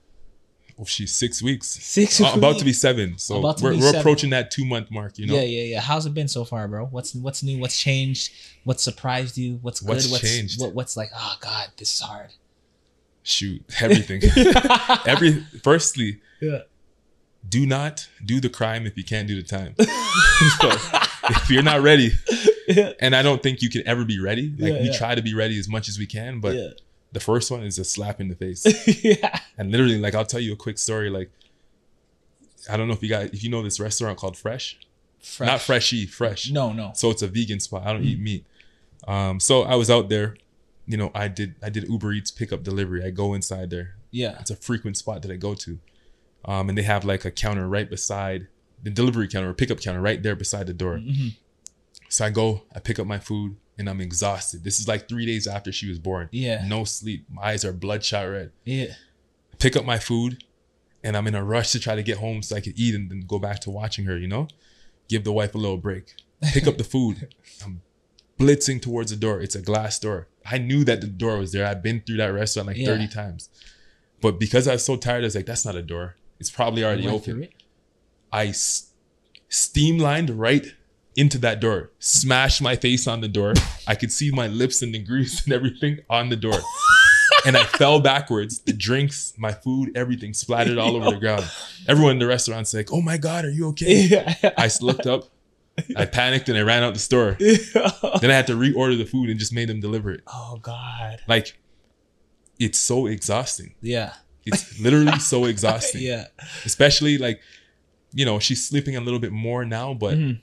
S2: Oh, she's six weeks.
S1: Six.
S2: Uh, about to be seven. So we're, we're
S1: seven.
S2: approaching that two month mark, you know?
S1: Yeah, yeah, yeah. How's it been so far, bro? What's what's new? What's changed? What surprised you? What's good?
S2: What's
S1: what's
S2: changed?
S1: What, what's like? Oh God, this is hard.
S2: Shoot, everything. Every firstly,
S1: Yeah.
S2: do not do the crime if you can't do the time. so if you're not ready,
S1: Yeah.
S2: and I don't think you can ever be ready. Like
S1: Yeah,
S2: we try to be ready as much as we can, but
S1: yeah.
S2: The first one is a slap in the face.
S1: yeah.
S2: and literally, like I'll tell you a quick story. Like I don't know if you guys if you know this restaurant called Fresh,
S1: Fresh.
S2: not Freshy, Fresh.
S1: No, no.
S2: So it's a vegan spot. I don't eat meat. Um, so I was out there. You know, I did I did Uber Eats pickup delivery. I go inside there.
S1: Yeah.
S2: It's a frequent spot that I go to. Um, and they have like a counter right beside the delivery counter or pickup counter right there beside the door.
S1: Mhm.
S2: So I go, I pick up my food, and I'm exhausted. This is like three days after she was born.
S1: Yeah.
S2: No sleep. My eyes are bloodshot red.
S1: Yeah.
S2: Pick up my food, and I'm in a rush to try to get home so I could eat and then go back to watching her, you know? Give the wife a little break. Pick up the food. I'm blitzing towards the door. It's a glass door. I knew that the door was there. I've been through that restaurant like
S1: Yeah.
S2: 30 times. But because I was so tired, I was like, that's not a door. It's probably already open. I steamlined right into that door, smashed my face on the door. I could see my lips and the grease and everything on the door. and I fell backwards. The drinks, my food, everything splattered all over the ground. Everyone in the restaurant's like, "Oh my god, are you okay?"
S1: Yeah.
S2: I looked up, I panicked, and I ran out the store. Then I had to reorder the food and just made them deliver it.
S1: oh God.
S2: Like, it's so exhausting.
S1: Yeah.
S2: It's literally so exhausting
S1: Yeah.
S2: especially like you know she's sleeping a little bit more now but
S1: Mhm.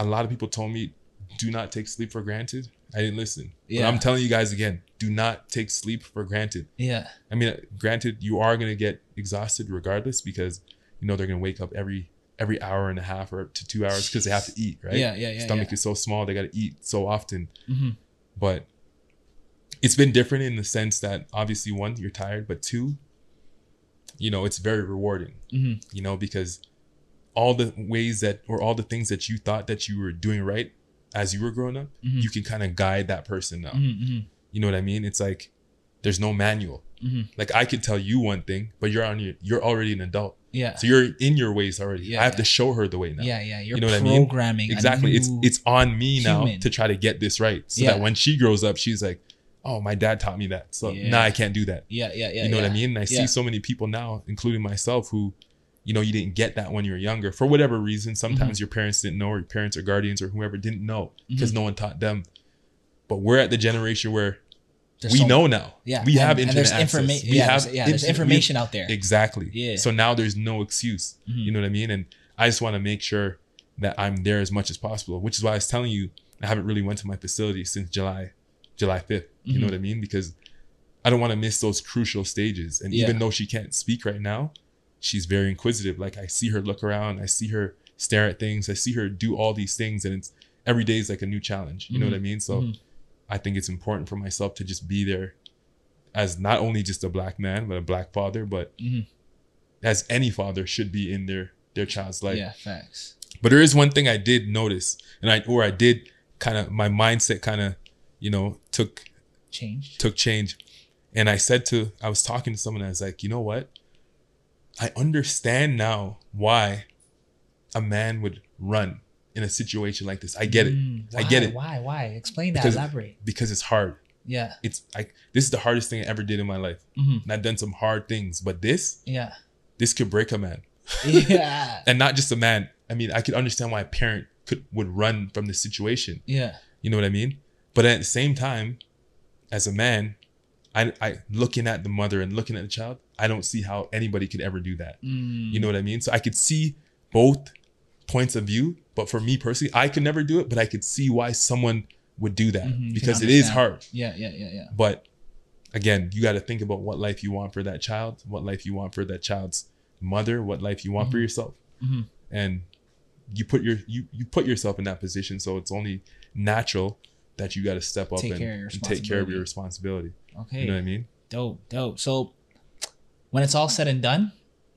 S2: A lot of people told me do not take sleep for granted i didn't listen
S1: Yeah.
S2: but i'm telling you guys again do not take sleep for granted
S1: Yeah.
S2: i mean granted you are going to get exhausted regardless because you know they're going to wake up every every hour and a half or to two hours because they have to eat right
S1: Yeah. Yeah. Yeah.
S2: stomach
S1: yeah.
S2: is so small they got to eat so often
S1: Mhm.
S2: but it's been different in the sense that obviously one you're tired but two you know it's very rewarding
S1: Mhm.
S2: you know because all the ways that or all the things that you thought that you were doing right as you were growing up
S1: Mhm.
S2: you can kind of guide that person now
S1: Mhm, mhm.
S2: you know what i mean it's like there's no manual
S1: Mhm.
S2: like i could tell you one thing but you're on your you're already an adult
S1: Yeah.
S2: so you're in your ways already
S1: Yeah,
S2: i have
S1: yeah.
S2: to show her the way now
S1: yeah, yeah. You're
S2: You know what I mean?
S1: programming.
S2: exactly it's it's on me now
S1: human.
S2: to try to get this right so
S1: Yeah.
S2: that when she grows up she's like oh my dad taught me that so now i can't do that
S1: yeah, yeah, yeah.
S2: you know what i mean and i see so many people now including myself who you know you didn't get that when you were younger for whatever reason sometimes
S1: Mm-hmm.
S2: your parents didn't know or your parents or guardians or whoever didn't know because
S1: Mhm.
S2: no one taught them but we're at the generation where
S1: There's
S2: we
S1: so-
S2: know now
S1: Yeah,
S2: we have
S1: and, and
S2: internet
S1: there's
S2: access.
S1: information.
S2: we
S1: Yeah,
S2: have
S1: there's, yeah, there's
S2: internet-
S1: information out there.
S2: Exactly.
S1: Yeah.
S2: So now there's no excuse.
S1: Mhm.
S2: You know what I mean? And I just want to make sure that I'm there as much as possible, which is why I was telling you I haven't really went to my facility since July, July 5th. You
S1: Mhm.
S2: know what I mean? Because I don't want to miss those crucial stages. And
S1: Yeah.
S2: even though she can't speak right now, she's very inquisitive. Like I see her look around, I see her stare at things, I see her do all these things, and it's every day is like a new challenge. You know what I mean? So
S1: Mhm.
S2: I think it's important for myself to just be there as not only just a black man, but a black father, but
S1: Mhm.
S2: as any father should be in their their child's life.
S1: yeah, facts.
S2: But there is one thing I did notice, and I or I did kind of my mindset kind of, you know, took
S1: Changed.
S2: took change, and I said to I was talking to someone I was like, you know what, I understand now why a man would run in a situation like this. I get it
S1: Mm,
S2: I get it.
S1: Why? Why? Explain that.
S2: Because-
S1: Elaborate.
S2: because it's hard.
S1: Yeah.
S2: It's like this is the hardest thing I ever did in my life,
S1: Mhm.
S2: and I've done some hard things, but this
S1: Yeah.
S2: this could break a man.
S1: Yeah.
S2: and not just a man. I mean, I could understand why a parent could would run from the situation.
S1: yeah.
S2: You know what I mean? But at the same time, as a man, I, I looking at the mother and looking at the child, I don't see how anybody could ever do that.
S1: Mm.
S2: You know what I mean? So I could see both points of view, but for me personally, I could never do it. But I could see why someone would do that
S1: Mhm,
S2: because it is hard.
S1: Yeah. Yeah. Yeah. Yeah.
S2: But again, you got to think about what life you want for that child, what life you want for that child's mother, what life you want for yourself,
S1: Mhm.
S2: and you put your you you put yourself in that position. So it's only natural that you got to step up
S1: Take
S2: and, and take care of your responsibility.
S1: Okay.
S2: You know what I mean?
S1: Dope. Dope. So, when it's all said and done,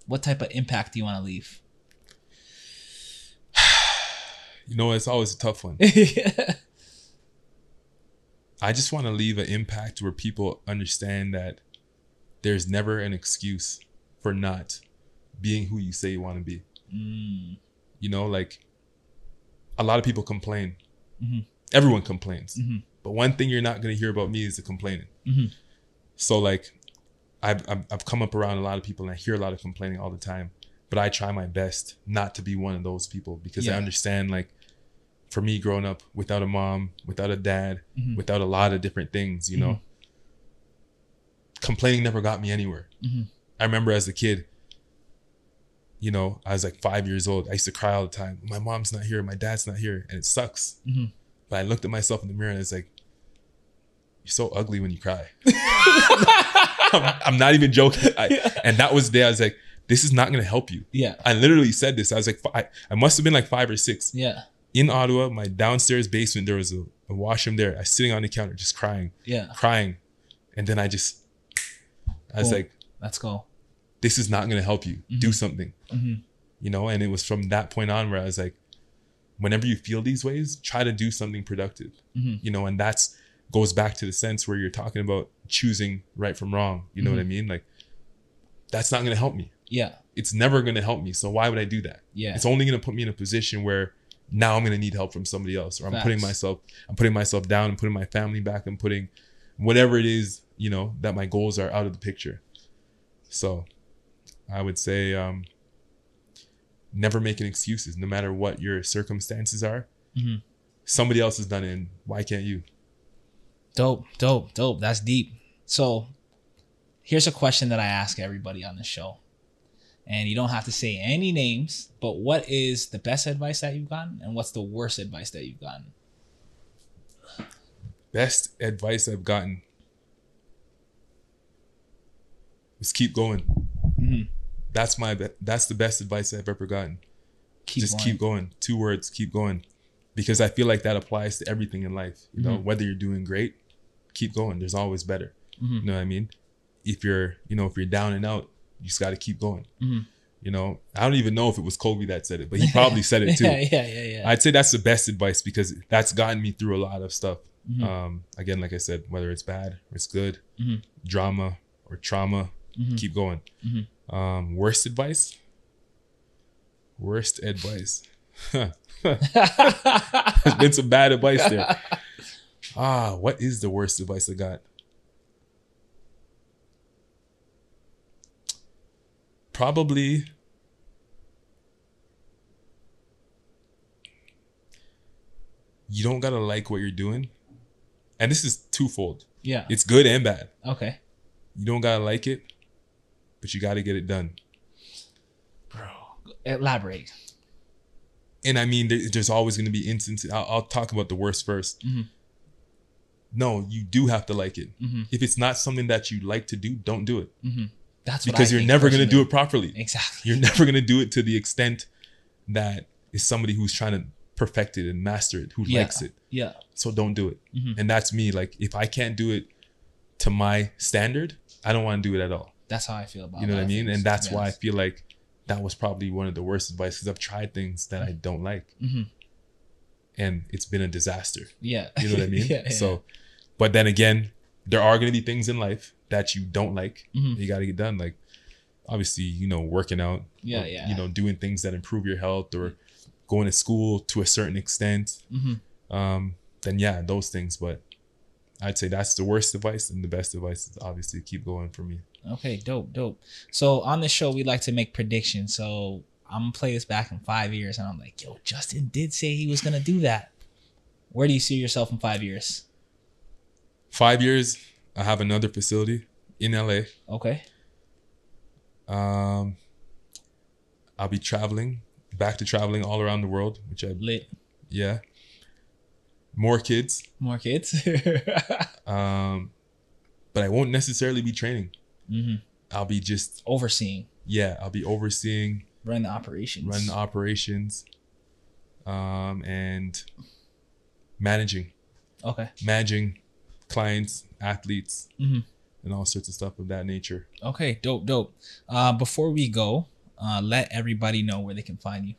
S1: what type of impact do you want to leave?
S2: You know, it's always a tough one.
S1: yeah.
S2: I just want to leave an impact where people understand that there's never an excuse for not being who you say you want to be.
S1: Mm.
S2: You know, like a lot of people complain.
S1: Mhm.
S2: Everyone complains.
S1: Mhm.
S2: But one thing you're not going to hear about me is the complaining.
S1: Mhm.
S2: So, like, I've, I've, I've come up around a lot of people and I hear a lot of complaining all the time. But I try my best not to be one of those people because I understand, like, for me growing up without a mom, without a dad,
S1: Mhm.
S2: without a lot of different things, you know, complaining never got me anywhere.
S1: Mhm.
S2: I remember as a kid, you know, I was like five years old. I used to cry all the time. My mom's not here. My dad's not here. And it sucks.
S1: Mhm.
S2: But I looked at myself in the mirror and it's like, you're so ugly when you cry. I'm, I'm not even joking. I, and that was the day I was like, this is not going to help you.
S1: Yeah.
S2: I literally said this. I was like, I, I must have been like five or six.
S1: Yeah.
S2: In Ottawa, my downstairs basement, there was a, a washroom there. I was sitting on the counter just crying,
S1: Yeah.
S2: crying. And then I just, I was like,
S1: Let's go.
S2: this is not going to help you. Do something.
S1: Mhm.
S2: You know, and it was from that point on where I was like, whenever you feel these ways, try to do something productive.
S1: Mhm.
S2: You know, and that's goes back to the sense where you're talking about choosing right from wrong. You know what I mean? Like, that's not going to help me.
S1: Yeah.
S2: It's never going to help me. So why would I do that?
S1: Yeah.
S2: It's only going to put me in a position where now I'm going to need help from somebody else, or I'm putting myself, I'm putting myself down, and putting my family back, and putting whatever it is, you know, that my goals are out of the picture. So, I would say, um, never making excuses, no matter what your circumstances are.
S1: Mhm.
S2: Somebody else has done it, and why can't you?
S1: Dope, dope, dope. That's deep. So, here's a question that I ask everybody on the show. And you don't have to say any names, but what is the best advice that you've gotten and what's the worst advice that you've gotten?
S2: Best advice I've gotten is keep going.
S1: Mhm.
S2: That's my be- that's the best advice I've ever gotten.
S1: Keep
S2: just
S1: going.
S2: keep going. Two words, keep going. Because I feel like that applies to everything in life. You know,
S1: Mhm.
S2: whether you're doing great keep going. There's always better.
S1: Mhm.
S2: You know what I mean? If you're, you know, if you're down and out, you just got to keep going.
S1: Mhm.
S2: You know, I don't even know if it was Kobe that said it, but he probably said it too.
S1: yeah, yeah, yeah, yeah.
S2: I'd say that's the best advice because that's gotten me through a lot of stuff.
S1: Mhm.
S2: Um, again, like I said, whether it's bad or it's good,
S1: Mhm.
S2: drama or trauma,
S1: Mhm.
S2: keep going. Um, worst advice? Worst advice. There's been some bad advice there. Ah, what is the worst advice I got? Probably you don't gotta like what you're doing. And this is twofold.
S1: yeah.
S2: It's good and bad.
S1: Okay.
S2: You don't gotta like it, but you gotta get it done.
S1: Bro, elaborate.
S2: And I mean, there's always gonna be instances. I'll, I'll talk about the worst 1st
S1: Mhm.
S2: No, you do have to like it.
S1: Mhm.
S2: If it's not something that you like to do, don't do it
S1: That's what
S2: because you're never gonna do it properly.
S1: Exactly.
S2: You're never gonna do it to the extent that is somebody who's trying to perfect it and master it, who
S1: Yeah.
S2: likes it.
S1: Yeah.
S2: So don't do it.
S1: Mhm.
S2: And that's me. Like if I can't do it to my standard, I don't want to do it at all.
S1: That's how I feel about. It.
S2: You know what I mean?
S1: things,
S2: And that's why I feel like that was probably one of the worst advice because I've tried things that I don't like,
S1: Mhm.
S2: and it's been a disaster.
S1: Yeah.
S2: You know what I mean?
S1: yeah, yeah.
S2: So, but then again, there are going to be things in life that you don't like.
S1: Mhm.
S2: You got to get done. Like, obviously, you know, working out.
S1: Yeah,
S2: or,
S1: yeah.
S2: You know, doing things that improve your health or going to school to a certain extent.
S1: Mhm.
S2: Um, then yeah, those things. But I'd say that's the worst advice, and the best advice is obviously keep going for me.
S1: Okay, dope, dope. So on this show, we like to make predictions. So I'm gonna play this back in five years, and I'm like, yo, Justin did say he was gonna do that. Where do you see yourself in five years?
S2: Five years, I have another facility in LA.
S1: Okay.
S2: Um, I'll be traveling, back to traveling all around the world, which I
S1: Lit.
S2: yeah. More kids,
S1: More kids.
S2: um, but I won't necessarily be training.
S1: Hmm
S2: I'll be just
S1: Overseeing,
S2: yeah. I'll be overseeing,
S1: running the operations.
S2: running the operations, um, and managing,
S1: Okay.
S2: managing clients, athletes,
S1: Mhm.
S2: and all sorts of stuff of that nature.
S1: Okay. Dope. Dope. Uh, before we go, uh, let everybody know where they can find you.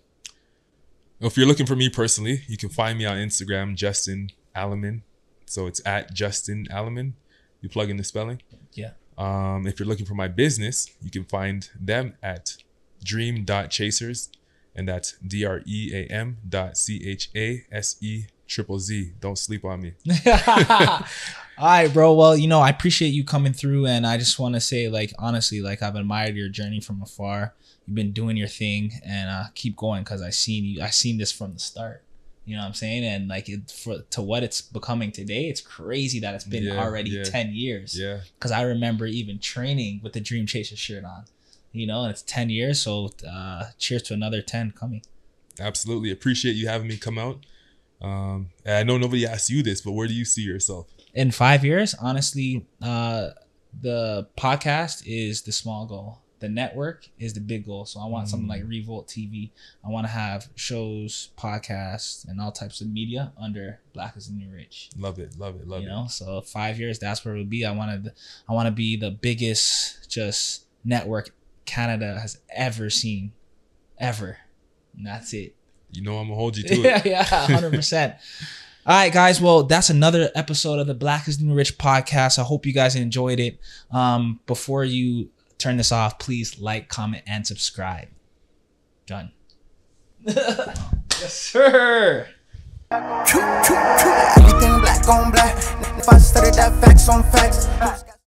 S2: If you're looking for me personally, you can find me on Instagram, Justin Allman. So it's at Justin Allman. You plug in the spelling.
S1: Yeah.
S2: Um, if you're looking for my business, you can find them at dream.chaserzzz. And that's D R E A M dot C H A S E triple Z. Don't sleep on me.
S1: All right, bro. Well, you know, I appreciate you coming through, and I just want to say, like, honestly, like, I've admired your journey from afar. You've been doing your thing, and uh, keep going because I seen you. I seen this from the start. You know what I'm saying? And like, it for to what it's becoming today, it's crazy that it's been
S2: Yeah,
S1: already
S2: yeah.
S1: ten years.
S2: Yeah.
S1: Because I remember even training with the Dream Chaser shirt on. You know, and it's ten years. So, uh, cheers to another ten coming.
S2: Absolutely. Appreciate you having me come out. Um, and I know nobody asked you this, but where do you see yourself?
S1: in five years, honestly, uh, the podcast is the small goal. The network is the big goal. So I want something like Revolt TV. I want to have shows, podcasts, and all types of media under Black is the New Rich.
S2: Love it. Love it. Love
S1: you
S2: it.
S1: know, so five years, that's where it would be. I wanted, I want to be the biggest just network Canada has ever seen, ever. And that's it.
S2: You know I'm gonna hold you to
S1: yeah,
S2: it.
S1: yeah, hundred percent. All right, guys. Well, that's another episode of the Black is the New Rich podcast. I hope you guys enjoyed it. Um, before you turn this off, please like, comment, and subscribe. Done. yes, sir.
S3: Everything black on black. If I studied that facts on facts.